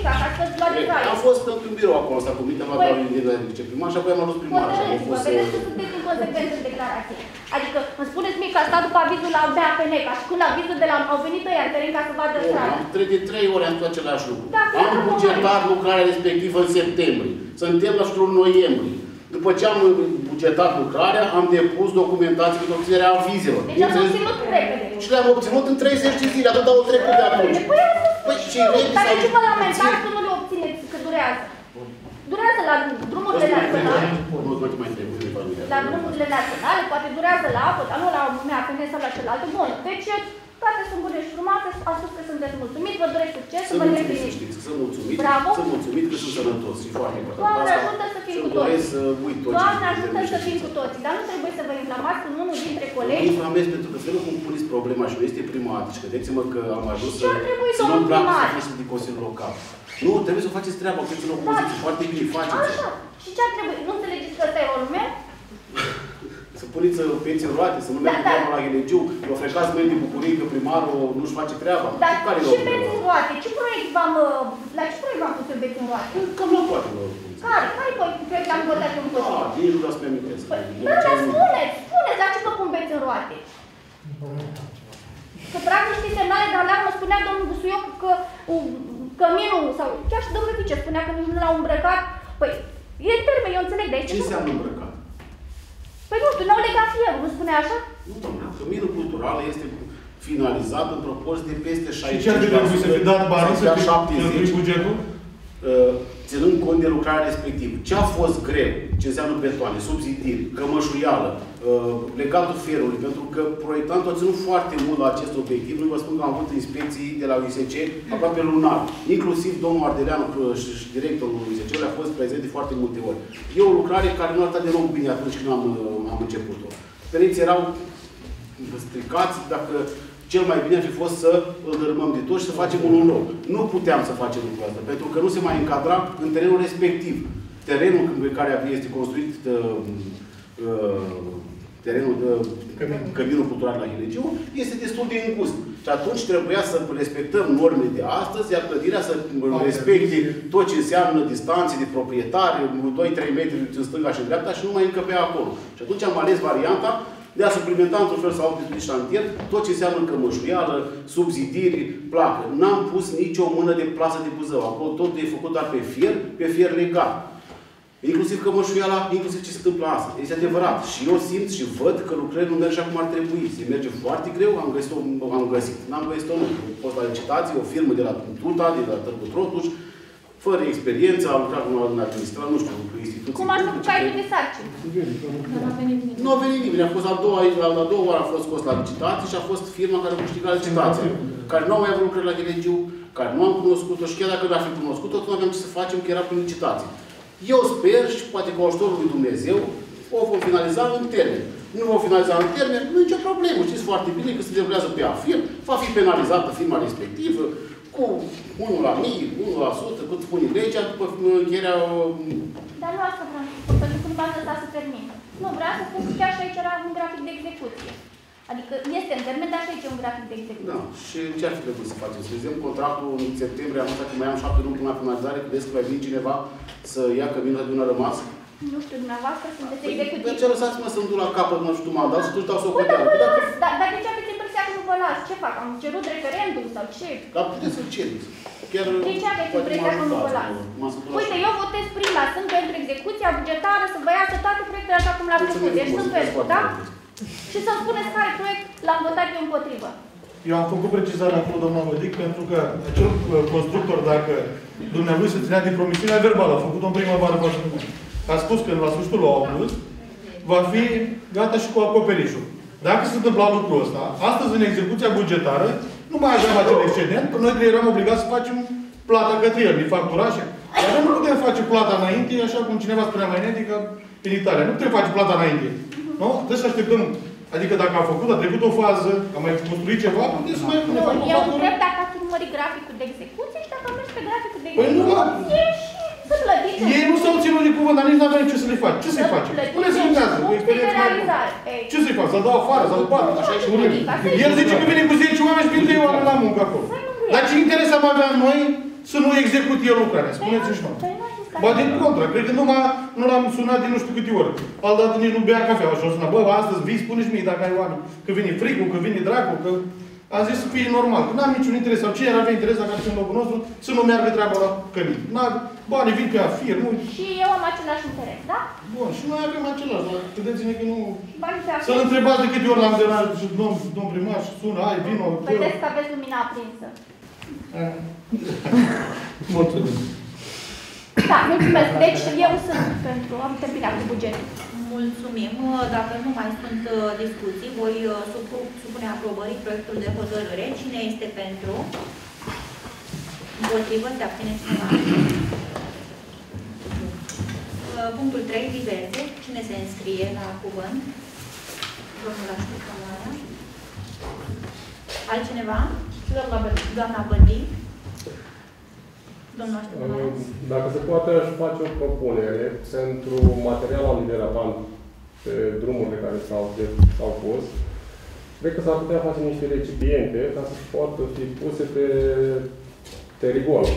n-ați făcut nimic, așa că la detalii. Am fost în birou acolo, s-a comunit, am luat Păi- doamne de la viceprimar și apoi am adus primar. și am Hotărâți-vă, fost, vedeți că uh, sunteți inconsecvenți în declarație. Adică îmi spuneți mie că a stat după avizul la BAPN, ca și când avizul de la... au venit ăia în teren ca să vadă Nu, strada. am trei de trei ori am făcut același lucru. Da, am clar că bugetat lucrarea respectivă în septembrie. Suntem la sfârșitul noiembrie. După ce am bugetat lucrarea, am depus documentații pentru obținerea avizelor. Deci am Înțeles? obținut repede. Și le-am obținut în 30 de zile, atât au trecut de atunci. Păi asta Păi și știu, repede dar sau- de ce vă lamentați că nu le obțineți, că durează? Durează la drumurile naționale. Nu, nu te mai trebuie de familie. La drumurile naționale, poate durează la apă, dar nu la MAPN sau la celălalt. Bun, deci toate sunt bune și frumoase, a spus că sunteți mulțumiți, vă doresc succes, Să vă mulțumim, să reprimiți. știți, să sunt mulțumit, Bravo. sunt mulțumit că sunt sănătos și foarte important. Doamne Asta ajută să fim și cu îmi toți. doresc să uit tot Doamne ce ajută să fim cu toții, dar nu trebuie să vă inflamați cu unul dintre Nu colegi. inflamez pentru că felul cum puneți problema și nu este prima dată și credeți-mă că am ajuns Ce ar trebui să să nu-mi o plac primar? să fiți din Consiliul Local. Nu, trebuie să faceți treaba, că în opoziție, foarte bine, faceți Așa. Și ce ar trebui? Nu înțelegeți că ăsta e rolul meu? Să puneți uh, penții în roate, să nu meargă Da, da. da, la Helegiu, vă frecați mâini de bucurie că primarul nu-și face treaba. Dar Care e și rolul beți în meu? roate. Ce proiect v-am... uh, La ce proiect v-am pus eu beți în roate? Cam la toate vă spun. Care? Care proiect am votat eu Da, împotriva? nici nu vreau să-mi amintesc. Păi, De dar obicei dar nu- spuneți, spuneți, la ce vă pun beți în roate? Că practic niște semnale de alarmă spunea domnul Busuioc că uh, căminul, sau chiar și domnul Vice spunea că nici nu l-au îmbrăcat. Păi, e în termen, eu înțeleg, dar e Ce ce înseamnă îmbrăcat? Păi nu știu, n-au legat fierul, nu spune așa? Nu, domnule, căminul cultural este finalizat în proporție de peste 60%. Și ce ar trebui să fi dat banii să chiar fi cheltuit 70%. bugetul? Uh, ținând cont de lucrarea respectivă. Ce a fost greu? Ce înseamnă betoane, subzidiri, cămășuială, uh, legatul ferului, pentru că proiectantul a ținut foarte mult la acest obiectiv. Nu vă spun că am avut inspecții de la USC aproape lunar. Inclusiv domnul Ardeleanu uh, și, și directorul USC a fost prezent de foarte multe ori. E o lucrare care nu arăta deloc bine atunci când am, uh, am început-o. Pereții erau stricați, dacă cel mai bine ar fi fost să îl dărâmăm de tot și să facem unul nou. Nu puteam să facem lucrul ăsta, pentru că nu se mai încadra în terenul respectiv. Terenul pe care este construit uh, uh, terenul de căminul cultural la Hilegiu este destul de îngust. Și atunci trebuia să respectăm normele de astăzi, iar clădirea să respecte tot ce înseamnă distanțe de proprietare, 2-3 metri în stânga și în dreapta și nu mai încăpea acolo. Și atunci am ales varianta de a suplimenta într-un fel sau altul de șantier tot ce înseamnă cămășuială, subzidiri, placă. N-am pus nicio mână de plasă de Buzău. Acolo totul e făcut doar pe fier, pe fier legat. Inclusiv cămășuiala, inclusiv ce se întâmplă asta. Este adevărat. Și eu simt și văd că lucrările nu merg așa cum ar trebui. Se merge foarte greu, am găsit-o, am găsit. N-am găsit-o, nu. Am fost la licitație, o firmă de la Tuta, de la Târgu Trotuș, fără experiență, am lucrat cu un administrat, nu știu, cu instituții Cum ați făcut publice. caietul de sarcini? Nu a venit nimeni. A fost a doua, a, a doua oară a fost scos la licitație și a fost firma care a câștigat licitația. Care nu au mai avut lucrări la Ghilegiu, care nu am cunoscut-o și chiar dacă n-ar fi cunoscut-o, tot nu aveam ce să facem, că era prin licitație. Eu sper și poate cu ajutorul lui Dumnezeu o vom finaliza în termen. Nu vom finaliza în termen, nu e nicio problemă. Știți foarte bine că se derulează pe afir, va fi penalizată firma respectivă cu 1 la 1000, 1 la 100, cât spune legea, după încheierea Dar nu asta vreau să spun, pentru că nu v-ați lăsat să termin. Nu, vreau să spun că chiar și aici era un grafic de execuție. Adică este în termen, dar și aici e un grafic de execuție. Da. Și ce ar fi trebuit să facem? Să vedem contractul în septembrie, anul ăsta, că mai am șapte luni până la finalizare, credeți că va veni cineva să ia căminul de a rămas? Nu știu, dumneavoastră sunteți Păi, executiv. de ce lăsați-mă să-mi duc la capăt, nu știu, mandat și tu-și dau Păi, dar socoteală? vă Păi, dacă- las, dar, dar de ce aveți impresia că nu vă las? Ce fac? Am cerut referendum sau ce? Dar puteți să-l cereți. Chiar, De ce aveți poate impresia că nu vă m-a las? ajutat, m-a săturat Uite, și- eu votez prima, sunt pentru execuția bugetară, să vă iasă toate proiectele așa cum le-am făcut. Mulțumim Deci frumos, sunt sunteți pentru, foarte da? drăguți. Și să-mi spuneți care proiect l-am votat eu împotrivă. Eu am făcut precizarea acolo, doamna Vădic, pentru că acel uh, constructor, dacă dumneavoastră se ținea din promisiunea verbală, a făcut-o în primăvară, foarte bun. A spus că la sfârșitul lui august va fi gata și cu acoperișul. Dacă se întâmpla lucrul ăsta, astăzi în execuția bugetară, nu mai aveam acel excedent, că noi eram obligați să facem plata către el, din facturașe. Dar noi nu putem face plata înainte, așa cum cineva spunea mai înainte, că în Italia. Nu putem face plata înainte. Nu? Trebuie să așteptăm. Adică dacă a făcut, a trecut o fază, a mai construit ceva, putem să mai Nu, ne facem o eu factură. întreb dacă ați urmărit graficul de execuție și dacă am mers pe graficul de Păi nu execuție și să plătiți. Ei nu s-au ținut de cuvânt, dar nici nu avem ce să le faci. Ce să-i faci? Puneți în gază, cu experiență mai bună. Ce să-i faci? Să-l dau afară, să-l bat, așa și urât. El zice că vine cu 10 oameni și vine 3 oameni la muncă acolo. Dar ce interes am avea noi să nu execut el lucrarea? Spuneți și noi. Ba din contră, cred că numai nu l-am sunat de nu știu câte ori. Altdată nici nu bea cafea și o sunat. Bă, astăzi vii, spune și mie dacă ai oameni. Că vine frigul, că vine dracul, că... Am zis să fie normal, că n-am niciun interes, sau cine ar avea interes dacă ar fi în locul nostru, să nu meargă treaba la cămin. N-ar, banii vin pe afir, nu... Și eu am același interes, da? Bun, și noi avem același, dar credeți-ne că nu... Banii pe Să-l afir. întrebați de câte ori l-am deranjat și domn, domn primar și sună, ai, vino, că... Vedeți că aveți lumina aprinsă. Mulțumim. Da, mulțumesc. Deci eu sunt pentru, am terminat cu bugetul. Mulțumim. Dacă nu mai sunt uh, discuții, voi uh, supu- supune aprobării proiectul de hotărâre. Cine este pentru? Împotrivă, se abține cineva. Uh, Punctul 3, diverse. Cine se înscrie la cuvânt? Domnul Așteptă Marea. Altcineva? Doamna Bădi. Doamna Bădi. Domnul Așteptă Marea. Dacă se poate, aș face o propunere pentru material antiderapant pe drumurile care s-au, s-au pus. Cred că s-ar putea face niște recipiente ca să poată fi puse pe terigon.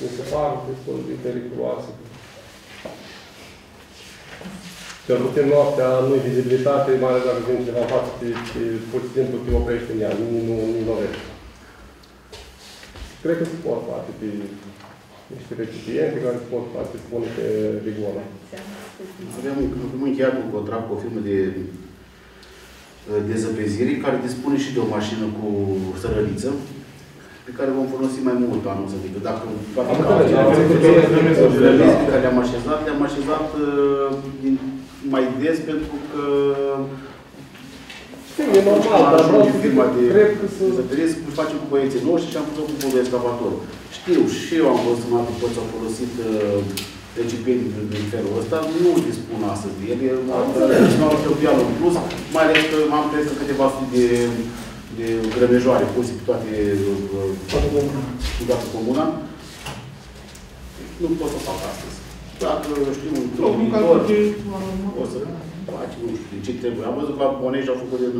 Mi se par destul de periculoase. Cel puțin noaptea nu-i vizibilitate, mai ales dacă vine cineva în față, te, te, pur și simplu te oprește în ea, nu, nu, nu, nu vezi. Cred că se pot face pe niște recipiente care se pot face, se pune pe rigolă. Aveam am încheiat un contract cu o firmă de de zăpezire, care dispune și de o mașină cu sărăriță, pe care vom folosi mai mult anul ăsta decât dacă toate Am cazurile înțeles, pe care le-am așezat, le-am așezat uh, din, mai des pentru că Știu, e normal, dar vreau să zic firma că de cred că să... zăpezire îl facem cu băieții noștri și am făcut cu podul excavator. Știu, și eu am văzut în alte părți au folosit uh, recipientul din felul ăsta, nu dispun astăzi de el, e o cheltuială în plus, mai ales că am cred că câteva sute de, de grămejoare puse pe toate uh, toată comuna. Nu pot să fac astăzi. Dacă știu un viitor, o să faci, nu știu, de ce trebuie. Am văzut că la Bonești au făcut din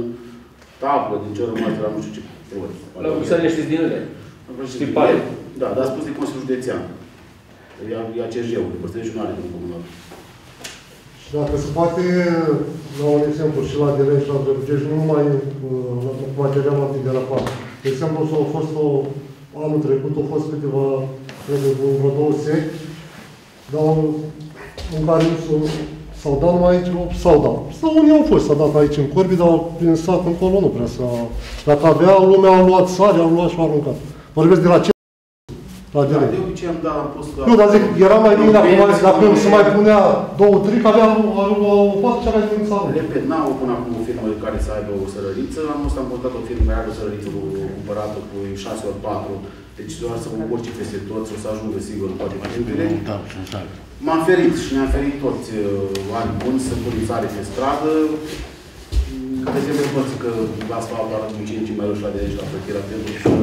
tablă, din ce rămas de la nu știu ce plori. La Bruxelles știți din ele. Știți, pare. Da, dar a spus de Consiliul Județean. Ia, ia CJ-ul, păstrezi și nu are din comunal. Și dacă se poate, la un exemplu, și la Delen și la Drăbugești, nu numai uh, la material antiderapant. De exemplu, s-au fost o, anul trecut, au fost câteva, cred că vreo două seti, dar în care s- s-au dat numai aici, s-au dat. Sau unii au fost, s-a dat aici în Corbi, dar prin sat încolo nu prea s-a... Dacă avea, lumea a luat sare, a luat și a aruncat. Vorbesc de la ce? La Da, direct. de obicei am dat, am pus la... Nu, dar zic, era mai bine dacă, mai, dacă se mai punea două, trei, că avea o, o, o poate cea mai din sală. Repet, n-am până acum o firmă care să aibă o sărăriță. Anul ăsta am căutat o firmă care are o sărăriță cumpărată cu 6 ori 4. Deci doar să mă urci peste tot, o să ajungă sigur poate mai repede. M-am ferit și ne-am ferit toți uh, ani buni să punem sare pe stradă. Vedem pe toți că asfaltul arată cu 5 mai roșu la de aici la plătirea pentru că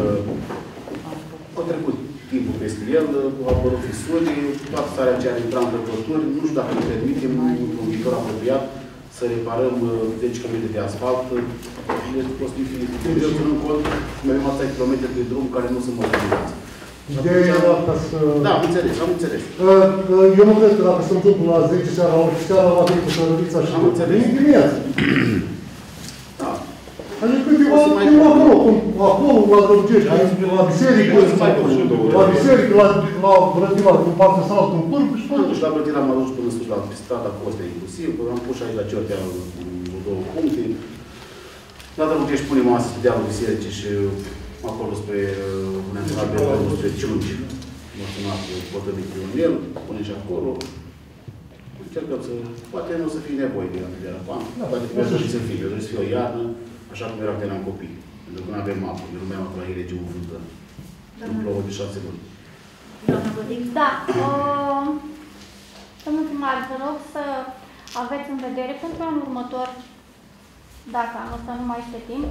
a trecut timpul peste el, au apărut fisuri, toată starea aceea a intrat în prăpături. Nu știu dacă ne permitem într-un viitor apropiat să reparăm uh, 10 km de asfalt. Deci o să fie dificil, ținând cont că mai avem atâția kilometri de drum care nu sunt mobilizați. Ideea era ca să... Da, am înțeles, am înțeles. Uh, uh, Eu nu cred că dacă se întâmplă la 10 seara, la 8 seara, va fi cu sărărița și Am înțeles. din dimineață. Da. Adică câteva, O să mai câteva fac. acolo, cum- acolo, la Drăbugești, la biserică, O să mai fac și două la ore. biserică, la, la Brătiva, în partea sau altul, în pârg și Am tot. dus la plătirea, am adus până sus la strada Coste inclusiv, am pus și aici la Certea cu două puncte. La Drăgutești punem astăzi pe dealul bisericii și acolo spre uh, un antrenat de drumul spre Ciungi. Mulțumesc cu bătănic Ionel, punem și acolo. Încercăm să, poate nu o să fie nevoie de de la pan, poate că o să fie, o să fie o iarnă, așa cum era când eram copii. Pentru că nu avem apă, eu nu mai am la regiune vântă. Nu plouă de șase luni. Doamna Bădic? Da. Uh, domnul primar, vă rog să aveți în vedere pentru anul următor, dacă anul ăsta nu mai este timp,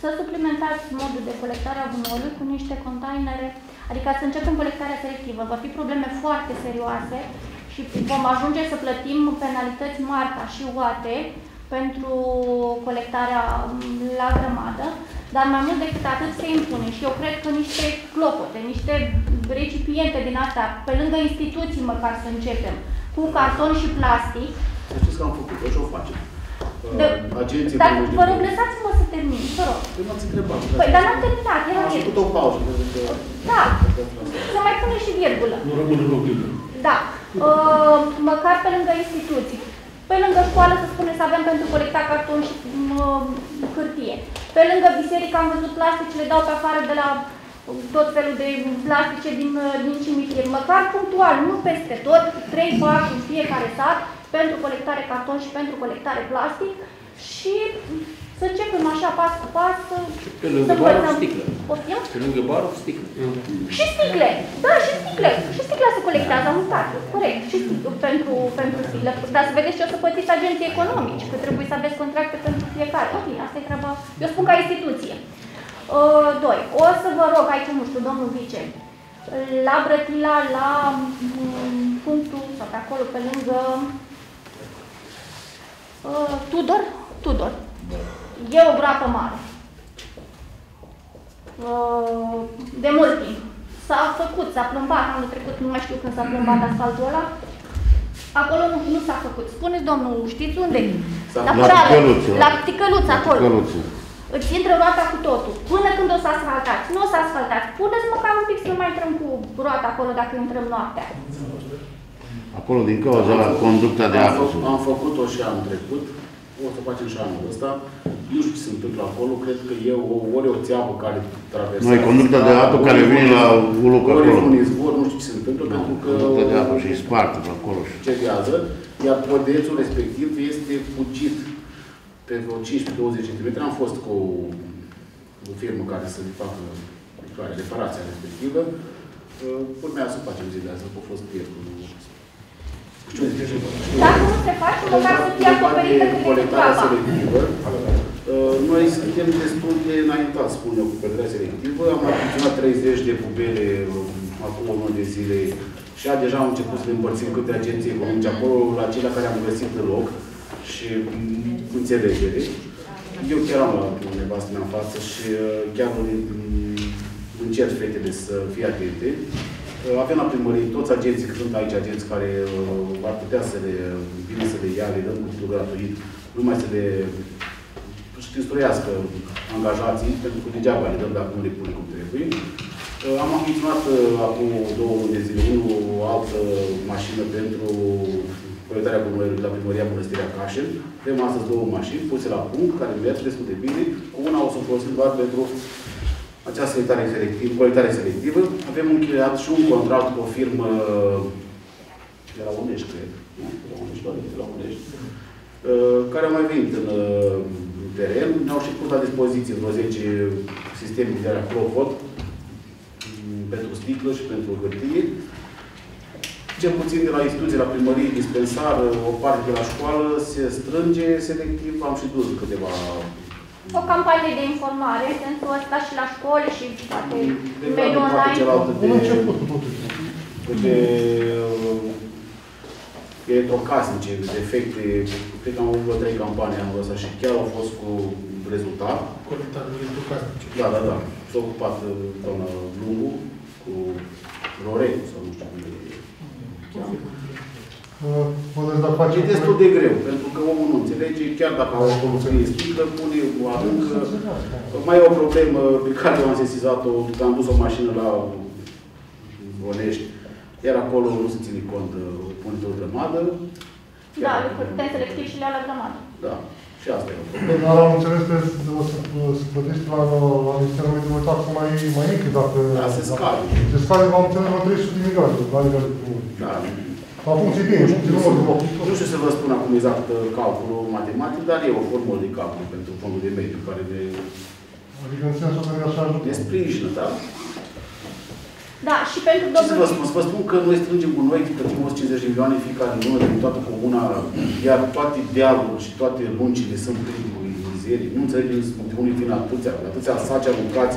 să suplimentați modul de colectare a gunoiului cu niște containere, adică să începem colectarea selectivă. Vor fi probleme foarte serioase și vom ajunge să plătim penalități mari ca și oate pentru colectarea mm, la grămadă, dar mai mult decât atât se impune și eu cred că niște clopote, niște recipiente din astea, pe lângă instituții măcar să începem, cu carton și plastic, Să știți că am făcut-o și o facem. De- Uh, Agenții dar primești vă de- rog, lăsați-mă să termin, vă rog. Păi m-ați întrebat. Păi, dar n-am terminat, era Am el. făcut o pauză. pentru că- Da, să mai pune și virgulă. Nu rămâne loc liber. Da, uh, măcar pe lângă instituții. Pe lângă școală, să spunem, să avem pentru colecta carton și uh, hârtie. Pe lângă biserică am văzut plasticele, dau pe afară de la tot felul de plastice din, uh, din cimitir. Măcar punctual, nu peste tot, 3-4 în fiecare sat, pentru colectare carton și pentru colectare plastic și Să începem așa, pas cu pas, să, Pe lângă să bar, învățăm. sticlă. Poftim? Pe lângă bar, sticlă. Și sticle. Da, și sticle. Și sticla se colectează, am uitat. Corect. Și sticle pentru, pentru sticlă. Dar să vedeți ce o să plătiți agenții economici, că trebuie să aveți contracte pentru fiecare. Ok, asta e treaba. Eu spun ca instituție. Uh, doi. O să vă rog aici, nu știu, domnul vice, la Brătila, la mm, punctul, sau pe acolo, pe lângă uh, Tudor, Tudor. E o groapă mare. Uh, de mult timp. S-a făcut, s-a plumbat anul trecut, nu mai știu când s-a plumbat asfaltul ăla. Acolo nu, nu s-a făcut. Spuneți, domnul, știți unde? S-a- La La Purală, Ticăluță. La Ticăluță, acolo. Ticăluță. Îți intră roata cu totul. Până când o să asfaltați. Nu o să asfaltați. Puneți măcar un pic să nu mai intrăm cu roata acolo dacă intrăm noaptea. Acolo din cauza la conducta de Am, apă. fă, am făcut-o și anul trecut, o să facem și anul ăsta. Nu știu ce se întâmplă acolo, cred că e o, ori o țeavă care traversează. Noi, conducta de apă ori care e vine un- la Uluc Ori e acolo. un izvor, nu știu ce se întâmplă, pentru că Conducta de apă și e spartă pe acolo. cedează, iar podețul respectiv este fugit pe vreo 15-20 cm. Am fost cu o firmă care să ne facă lucrarea, reparația respectivă. Uh, Urmează să facem zilele astea, că a fost pierdut. Știu de ce. Dacă nu se face, măcar să fie acoperită cât de cât colectarea groapa. selectivă. Uh, Noi suntem destul de înaintați, spun eu, cu colectarea selectivă. Am achiziționat 30 de pubele uh, acum o lună de zile și a, deja am început să le împărțim câte agenții economice acolo, la cele care am găsit în loc și mm, înțelegere. Eu chiar am la nevastă mea în față și uh, chiar mm, încerc fetele să fie atente. Uh, Avem la primărie toți agenții, că sunt aici agenți care uh, ar putea să le, bine să le ia, le dăm cu titlul gratuit, numai să le să instruiască angajații, pentru că degeaba le dăm dacă nu le pune cum trebuie. Uh, Am achiziționat uh, acum două luni de zile, unul, o altă mașină pentru colectarea bunurilor la primăria Mănăstirea Cașel. Avem astăzi două mașini puse la punct, care merg destul de bine. Cu una o să folosim doar pentru această colectare selectivă, colectare selectivă. Avem încheiat și un contract cu o firmă de la Unești, cred. Nu? De la Unești, doar de la Unești. Uh, care au mai venit în uh, teren, ne-au și pus la dispoziție vreo 10 sisteme de la Clopot mm, pentru sticlă și pentru hârtie. Cel puțin de la instituții, la primărie, dispensar, o parte de la școală, se strânge selectiv. Am și dus câteva O campanie de informare pentru asta și la școli și poate de în mediul toate online. celelalte de, Bun început cu totul. de uh, electrocasnice, defecte. Cred că am avut vreo trei campanii anul ăsta și chiar au fost cu rezultat. Colectare electrocasnice. Da, da, da. S-a ocupat uh, doamna Lungu cu Rorecu sau nu știu cum e. cheamă. Uh, Puteți dacă facem... E destul de greu, pentru că omul nu înțelege, chiar dacă au acolo scrie sticlă, pune o aruncă. Mai e o problemă pe care eu am sesizat-o, că am dus o mașină la Onești, iar acolo nu se ține cont, uh, pune pe o grămadă. Da, lucruri putem selectiv și le ia la grămadă. Da, și asta e o problemă. Dar am înțeles că o să, să plătești la, la Ministerul Mediului o taxă mai, mai mică dacă... Da, se scade. Se scade, am înțeles, la 300 de milioane la nivel de primul. Da. La funcție bine, în funcție număr de loc. Nu știu să vă spun acum exact uh, calculul matematic, dar e o formulă de calcul pentru fondul de mediu care ne, Adică în sensul că ne așa ajută. ne sprijină, da? Da, și pentru Ce să vă domnul... spun? Să vă spun că noi strângem cu noi, plătim 150 de milioane în fiecare lună din toată comuna, iar toate dealurile și toate lungile sunt pline cu mizerii. Nu înțelegem de unde vin atâția, atâția saci aruncați,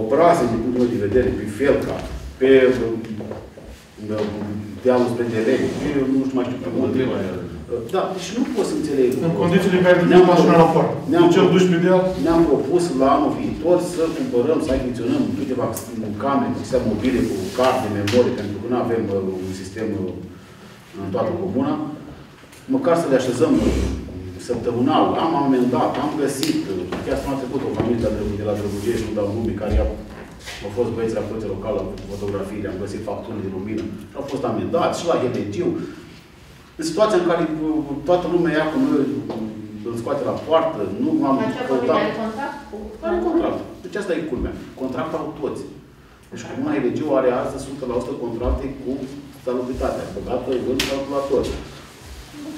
obraze din punctul meu de vedere, pe felca, pe uh, dealul spre Deleni, pe nu știu mai știu pe unde. Da, deci nu pot să înțeleg. În condițiile în care duci Ne-am- mașina la poartă. Ne-am Deci îl duci pe deal, ne-am propus la anul viitor să cumpărăm, să achiziționăm câteva camere cu sistem mobile, cu card de memorie, pentru că nu avem uh, un sistem uh, în toată comuna. Măcar să le așezăm uh, săptămânal. Am amendat, am găsit, uh, chiar s-a trecut o familie de la- de la Drăgugești, nu dau nume, care a, au fost băieți la Poliția Locală cu fotografii, am găsit facturi de lumină și au fost amendați și la Helegiu. În situația în care uh, toată lumea ia cu noi, uh, îl scoate la poartă, nu am Acea căutat. familie are contract cu... Are contract. Deci asta e culmea. Contract au toți. Deci Comuna Elegiu are astăzi 100% contracte cu salubritatea, băgată în calculator.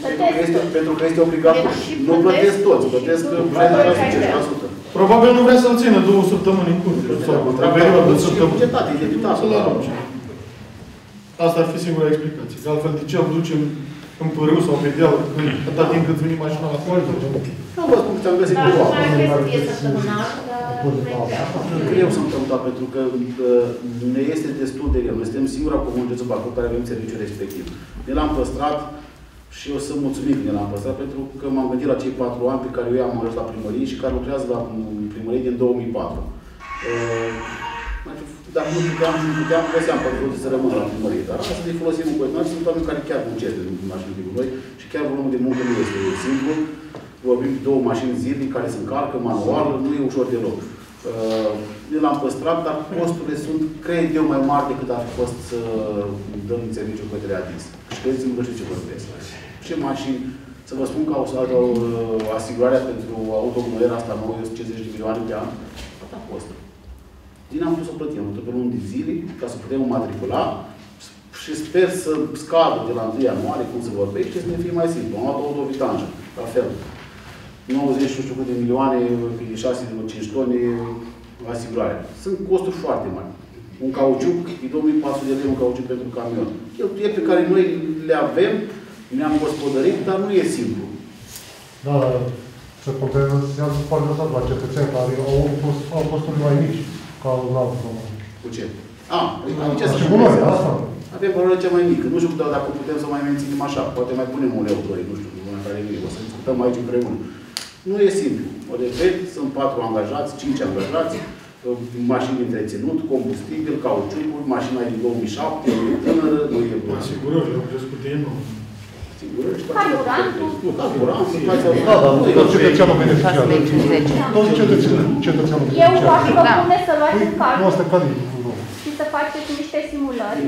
Pentru că este, pentru că este obligatoriu. Deci și Nu plătesc plătesc toți, și plătesc tu- 60%. Probabil nu vrea să-l țină două săptămâni în curte. Sau o perioadă de Și săptămâni. bugetat, e debitat. Să-l arunce. Asta ar fi singura explicație. Că altfel de ce îl ducem în pârâu sau pe deal, când, atâta timp cât vine mașina la foaie, Nu vă spun că ți-am găsit Da, cu nu apă. mai trebuie să fie săptămânal, dar Greu să întâmpla, pentru că uh, ne este destul de greu. Noi suntem singura comună de Bacău care avem serviciul respectiv. Ne l-am păstrat și eu sunt mulțumit că ne l-am păstrat, pentru că m-am gândit la cei patru ani pe care eu i-am ajuns la primărie și care lucrează la mm, primărie din 2004. Uh, Dacă nu puteam, nu puteam, găseam pe toate să rămână la primărie. Dar asta de folosim în continuare. Sunt oameni care chiar muncesc în mașini cu noi și chiar volumul de muncă nu este simplu. Vorbim de două mașini zilnic care se încarcă manual, nu e ușor deloc. Uh, Ne l-am păstrat, dar costurile sunt, cred eu, mai mari decât ar fi fost să dăm serviciu către Adis. Și credeți-mă că știu ce vorbesc. Ce mașini, să vă spun că au, au uh, asigurarea pentru autogumărirea asta nouă, 50 de milioane pe an, atât a fost. Din am putut să plătim, am pe luni de zile, ca să putem matricula și sper să scadă de la 1 ianuarie, cum se vorbește, să ne fie mai simplu. Am luat o autovitanjă, la fel. 90 și nu știu câte milioane, 6,5 tone asigurare. Sunt costuri foarte mari. Un cauciuc, e 2400 de lei un cauciuc pentru camion. Cheltuieli pe care noi le avem, ne-am gospodărit, dar nu e simplu. Da, dar se compensează foarte mult la cetățeni care au, cost, au costuri mai mici ca un alt român. Cu ce? A, aici Da, se și cu noi, compensează. asta. Avem valoarea cea mai mică. Nu știu dar dacă putem să mai menținem așa. Poate mai punem un leu, doi, nu știu, în lumea care vine. O să discutăm aici împreună. Nu e simplu. O repet, sunt patru angajați, cinci angajați, mașini de întreținut, combustibil, cauciucuri, mașina e din 2007, nu e tânără, nu e bună. Asigurările au crescut enorm. Asigurări și Carburantul. Carburantul, faci Da, dar nu nu e tot cetățeanul beneficiar. 650. Tot cetățeanul, cetățeanul Eu v-aș beneficiar. propune să luați în Nu calcul asta care și să faceți niște simulări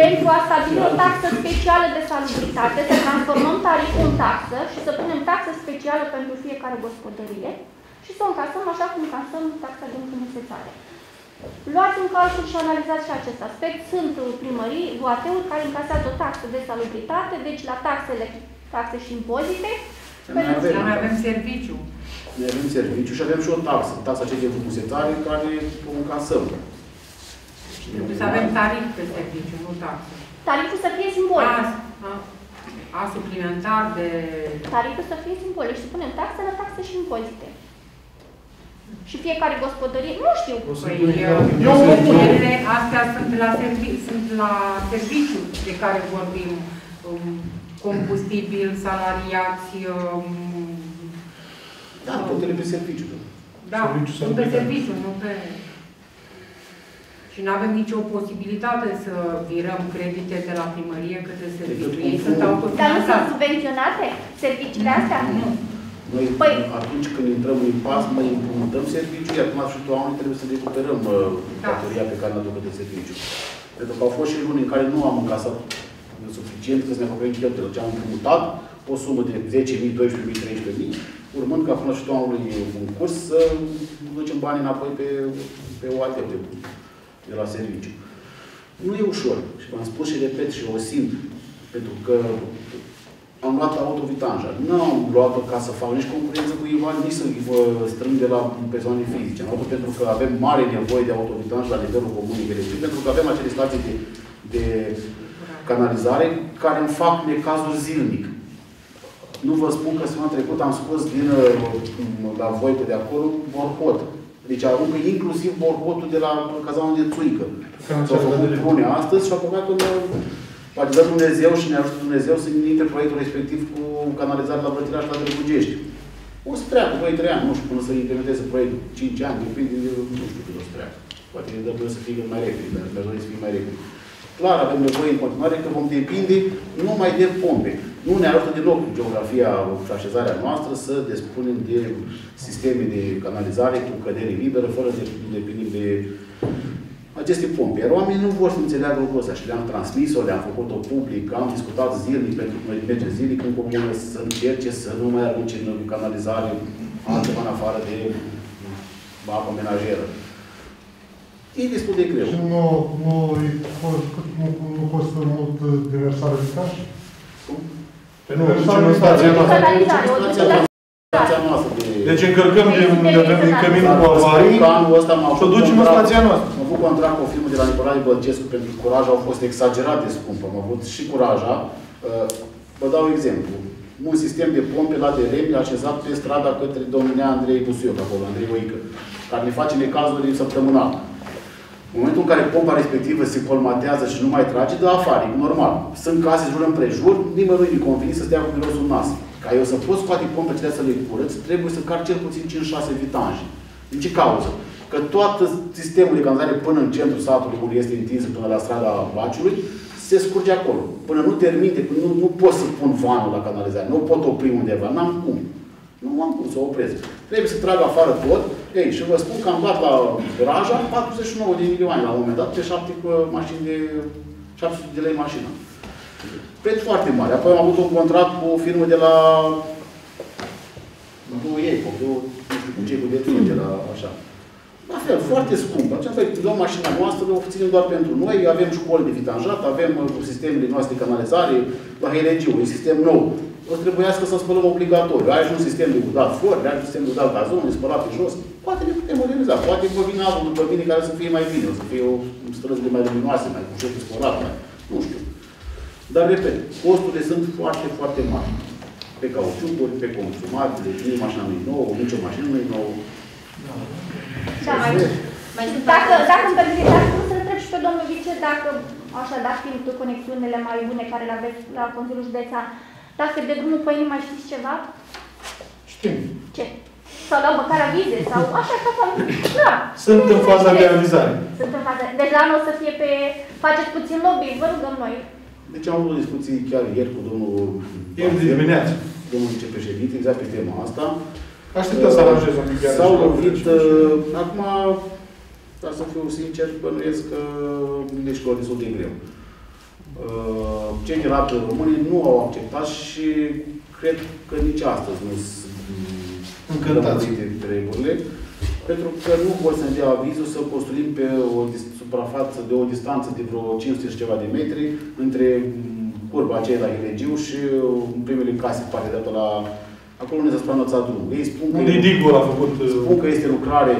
pentru a stabili o taxă specială de salubritate, să transformăm tariful în taxă și să punem taxă specială pentru fiecare gospodărie și să o încasăm așa cum încasăm taxa de înfrumusețare. Luați în calcul și analizați și acest aspect. Sunt primării, UAT-uri care încasează o taxă de salubritate, deci la taxele, taxe și impozite, Noi avem, Noi avem serviciu. noi avem serviciu și avem și o taxă. Taxa cei de frumusețare care o încasăm. Trebuie să avem tarif pe serviciu, nu taxă. tariful să fie simbolic. A, a, a suplimentar de... Tariful să fie simbolic și să punem taxe la taxe și impozite. Și fiecare gospodărie, nu știu, O să Păi, pui eu, eu propunerile astea sunt la, servi, sunt la serviciu de care vorbim. Um, combustibil, salariați, um, Da, toate pe serviciu. da, Serviciu sunt pe salubritate. serviciu, nu pe... Și nu avem nicio posibilitate să virăm credite de la primărie către serviciu. Ei sunt dar nu sunt autofinanțați. subvenționate serviciile astea? Nu. Noi, Păi- atunci când intrăm în pas, mai împrumutăm serviciu, iar până la sfârșitul anului trebuie să recuperăm uh, Da. datoria pe care ne aducă de serviciu. Pentru că au fost și luni în care nu am încasat suficient ca să ne acoperim cheltuielile. Ce am împrumutat, o sumă de 10.000, 12.000, 13.000, urmând ca până la sfârșitul anului în curs să ducem banii înapoi pe, pe OAT, de, de la serviciu. Nu e ușor. Și v-am spus și repet și o simt. Pentru că am luat autovitanja. Nu am luat-o ca să fac nici concurență cu Ivan, nici să vă strâng de la persoane fizice. Am luat-o pentru că avem mare nevoie de autovitanj la nivelul comunii Gelești, pentru că avem acele stații de, de canalizare care îmi fac necazuri zilnic. Nu vă spun că săptămâna trecută am scos din uh, la voi pe de acolo borhot. Deci aruncă inclusiv borhotul de la cazanul de țuică. S-au făcut prune astăzi și au apucat în Poate dă Dumnezeu și ne ajută Dumnezeu să intre proiectul respectiv cu canalizare la Brătila și la Drăgugești. O să treacă 2-3 ani, nu știu, până să implementeze proiectul. 5 ani, depinde de, nu știu cât o să treacă. Poate ne dă până să fie mai repede, dar ne dori să fie mai repede. Clar, avem nevoie în continuare că vom depinde numai de pompe. Nu ne ajută deloc geografia și așezarea noastră să despunem de sisteme de canalizare cu cădere liberă, fără să depindem de aceste pompe. Iar oamenii nu vor să înțeleagă lucrul ăsta și le-am transmis-o, le-am făcut-o public, am discutat zilnic, pentru că noi mergem zilnic în comună să încerce să nu mai arunce în canalizare altceva în afară de apă menajeră. E destul de greu. Și nu, nu, îi cost- nu, nu costă mult uh, deversarea de cash? Cum? Păi nu, ducem în stația noastră. Canalizare, o duce la Stația noastră de... Deci încărcăm din, din căminul cu Dar vă spun avarii că anul ăsta am și o avut ducem în contract- stația noastră. Am avut contract cu o firmă de la Nicolae Bălcescu pentru curaj, au fost exagerat de scumpă. Am avut și curaja. Uh, Vă dau exemplu. Un sistem de pompe la de lemn așezat pe strada către domnul Nea Andrei Busuioc, acolo, Andrei Oică, care ne face necazuri săptămânal. În momentul în care pompa respectivă se colmatează și nu mai trage, dă afară, e normal. Sunt case jur împrejur, nimănui nu-i convine să stea cu mirosul nas. Ca eu să pot scoate pompe acelea să le curăț, trebuie să car cel puțin 5-6 vitanje. Din ce cauză? Că toată sistemul de canalizare până în centrul satului, unde este întins până la strada Baciului, se scurge acolo. Până nu termine, până nu, nu pot să pun vanul la canalizare, nu pot opri undeva, n-am cum. Nu am cum să o opresc. Trebuie să trag afară tot. Ei, și vă spun că am dat la garaja 49 de milioane la un moment dat pe 7 mașini de 700 de lei mașină. Preț foarte mare. Apoi am avut un contract cu o firmă de la nu ei, cu nu știu cu cei cu de de la așa. La fel, foarte scump. Aceasta luăm mașina noastră, o ținem doar pentru noi, avem școli de vitanjat, avem uh, sistemele noastre de canalizare, la Helegiu, un sistem nou. O să trebuiască să spălăm obligatoriu. Ai și un sistem de udat for, ai un sistem de udat gazon, de spălat pe jos. Poate ne putem moderniza. Poate vă vine altul după mine care să fie mai bine, o să fie o străzile mai luminoase, mai cu șeful spălat, mai... Nu știu. Dar, repet, costurile sunt foarte, foarte mari. Pe cauciucuri, pe consumabile, nici mașina nu e nouă, nici o mașină nu e nouă. Da, mai, Mai sunt dacă, dacă îmi permite, dacă nu să întreb și pe domnul vice, dacă, așa, dat fiind cu conexiunile mai bune care le aveți la Consiliul Județean, dacă de drumul păinii mai știți ceva? Știm. Ce? Sau la măcar avize? Sau așa ca să... Da. Sunt în faza de realizare. Sunt în faza... Deci la nu o să fie pe... Faceți puțin lobby, vă rugăm noi. Deci am avut o discuție chiar ieri cu domnul Ieri de dimineață. domnul vicepreședinte, exact pe tema asta. Așteptăm să aranjez un pic. iarăși S-au la lovit, Crăciun. uh, acum, ca să fiu sincer, bănuiesc că nici lor destul de greu. Uh, Cei de la români nu au acceptat și cred că nici astăzi nu sunt Încântați. lămurite regulile, pentru că nu vor să ne dea avizul să construim pe o dis- suprafață de o distanță de vreo 500 și ceva de metri între mm, curba aceea la Ilegiu și uh, primele case pe partea de la acolo unde s-a splanățat drumul. Ei spun că Unde Digul a făcut... uh, Spun că este lucrare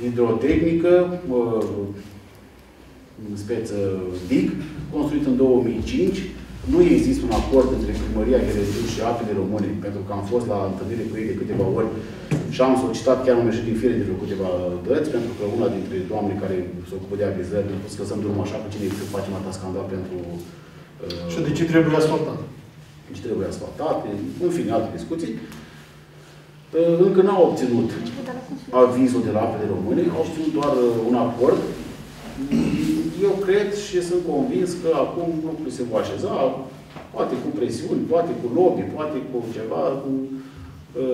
hidrotehnică, uh, în speță DIC, construit în 2005. Nu există un acord între Primăria Herezul și apele române, pentru că am fost la întâlnire cu ei de câteva ori și am solicitat chiar un ieșit din fire de vreo câteva dăți, pentru că una dintre doamne care se ocupă de avizări ne-a spus că lăsăm drumul așa, cu cine să facem atâta scandal pentru uh, Și de ce trebuie asfaltat? deci trebuie asfaltate, în fine, alte discuții. Uh, Încă n-au obținut avizul de la apele române, au obținut doar uh, un acord. Eu cred și sunt convins că acum lucrurile se vor așeza, poate cu presiuni, poate cu lobby, poate cu ceva, cu, uh,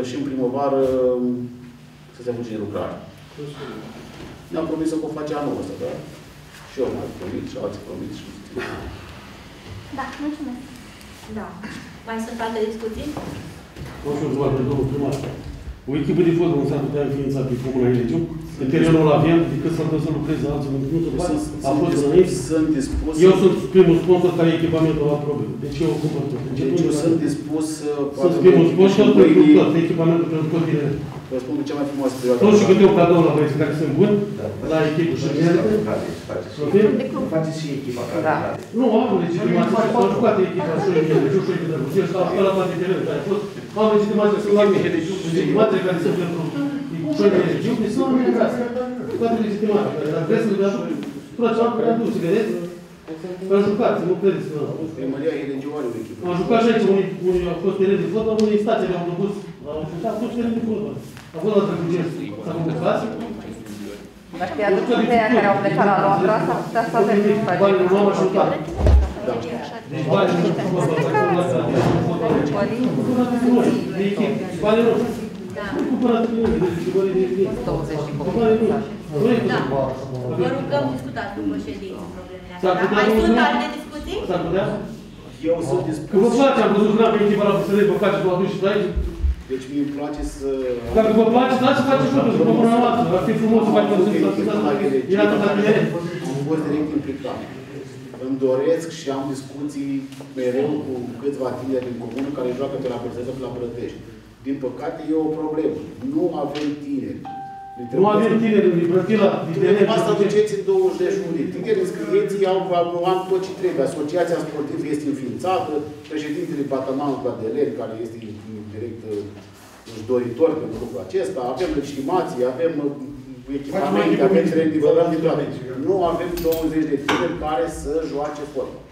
și în primăvară um, să se apuce de lucrare. Ne-am promis să o face anul ăsta, dar și eu m-am promis și alții promit și Da, mulțumesc. Da. Mai sunt alte discuții? O să întrebat pe domnul primar. O echipă de fotbal nu s-ar putea înființa pe Comuna Ilegiu? Pe terenul avem, decât să să lucreze alții în nu se poate. A fost înainte. sunt dispus Eu sunt primul sponsor care e echipamentul la probe. Deci eu ocupă tot. Deci eu sunt dispus uh, Sunt poate primul cu- sponsor cu pentru mâinii- tot, echipamentul pentru tot bine. Vă spun că cea mai frumoasă perioadă. Tot și câte un cadou la băieții care sunt buni, la echipă și merită. Ok? Faceți și echipa care Da. Nu, am legitimație, s-au jucat echipa și eu, eu știu și de Rusia, stau la toate terenurile care au fost. Am legitimație să luăm legitimație care sunt pentru șoile religiu, deci sunt organizații. Toate legitimate, care dacă vreți să le dea tot ce am care am dus, vedeți? Am jucat, să nu credeți că Primăria e legioară o echipă. am jucat și aici, unii, unii au fost teren de fotbal, unii stații de autobuz. Am jucat tot teren de fotbal. A fost la Drăgugești, s-a făcut clasă. Dacă te aduc pe aia care au plecat la Londra, s-ar putea să avem un Banii nu am ajutat. Da. Deci banii nu sunt fotbal, de echipă. Banii nu. Nu cumpărați pe nimeni, deci banii de echipă. 20 și Banii nu. Proiectul. Da. Vă rugăm discutați după ședință problemele S-ar astea. putea Mai sunt nu- alte discuții? S-ar putea? Eu sunt Că vă dispus. place, am văzut că n-am pe echipa la PSR, vă place să vă aduci și pe aici. Deci mie îmi place să... Dacă vă place, dați să faceți lucruri, să vă mâna noastră. Ar fi frumos să faceți lucruri, să faceți Era atât de bine. Am fost direct implicat. Îmi doresc și am discuții mereu cu câțiva tineri din comună care joacă pe la Bărțăță, pe la Brătești. Din păcate e o problemă. Nu avem tineri. Nu avem tineri în Brătila, Dumnezeu asta duceți în 21 de tineri, înscrieți au am tot ce trebuie. Asociația sportivă este înființată, președintele Batananul Gadeleni, care este direct își doritor pentru lucrul acesta, avem legitimații, avem uh, echipamente, avem teren de Nu avem 20 de tineri care să joace fotbal.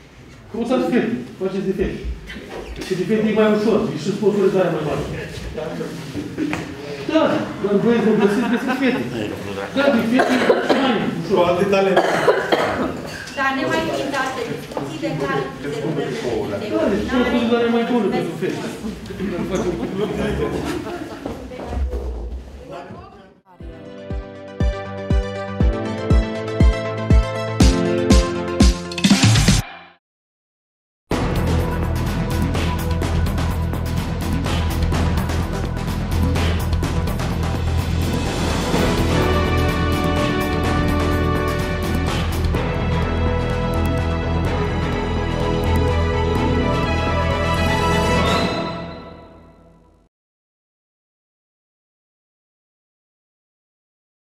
Cum să fete? Faceți de fete. Și de fete e mai ușor, e și sponsorizarea mai mare. Da, în băieți vom găsiți, găsiți fete. Da, de fete e și mai ușor. Alte talente. Dar ne mai invitați discuții de care Da, deci sponsorizarea mai bună pentru fete. Facem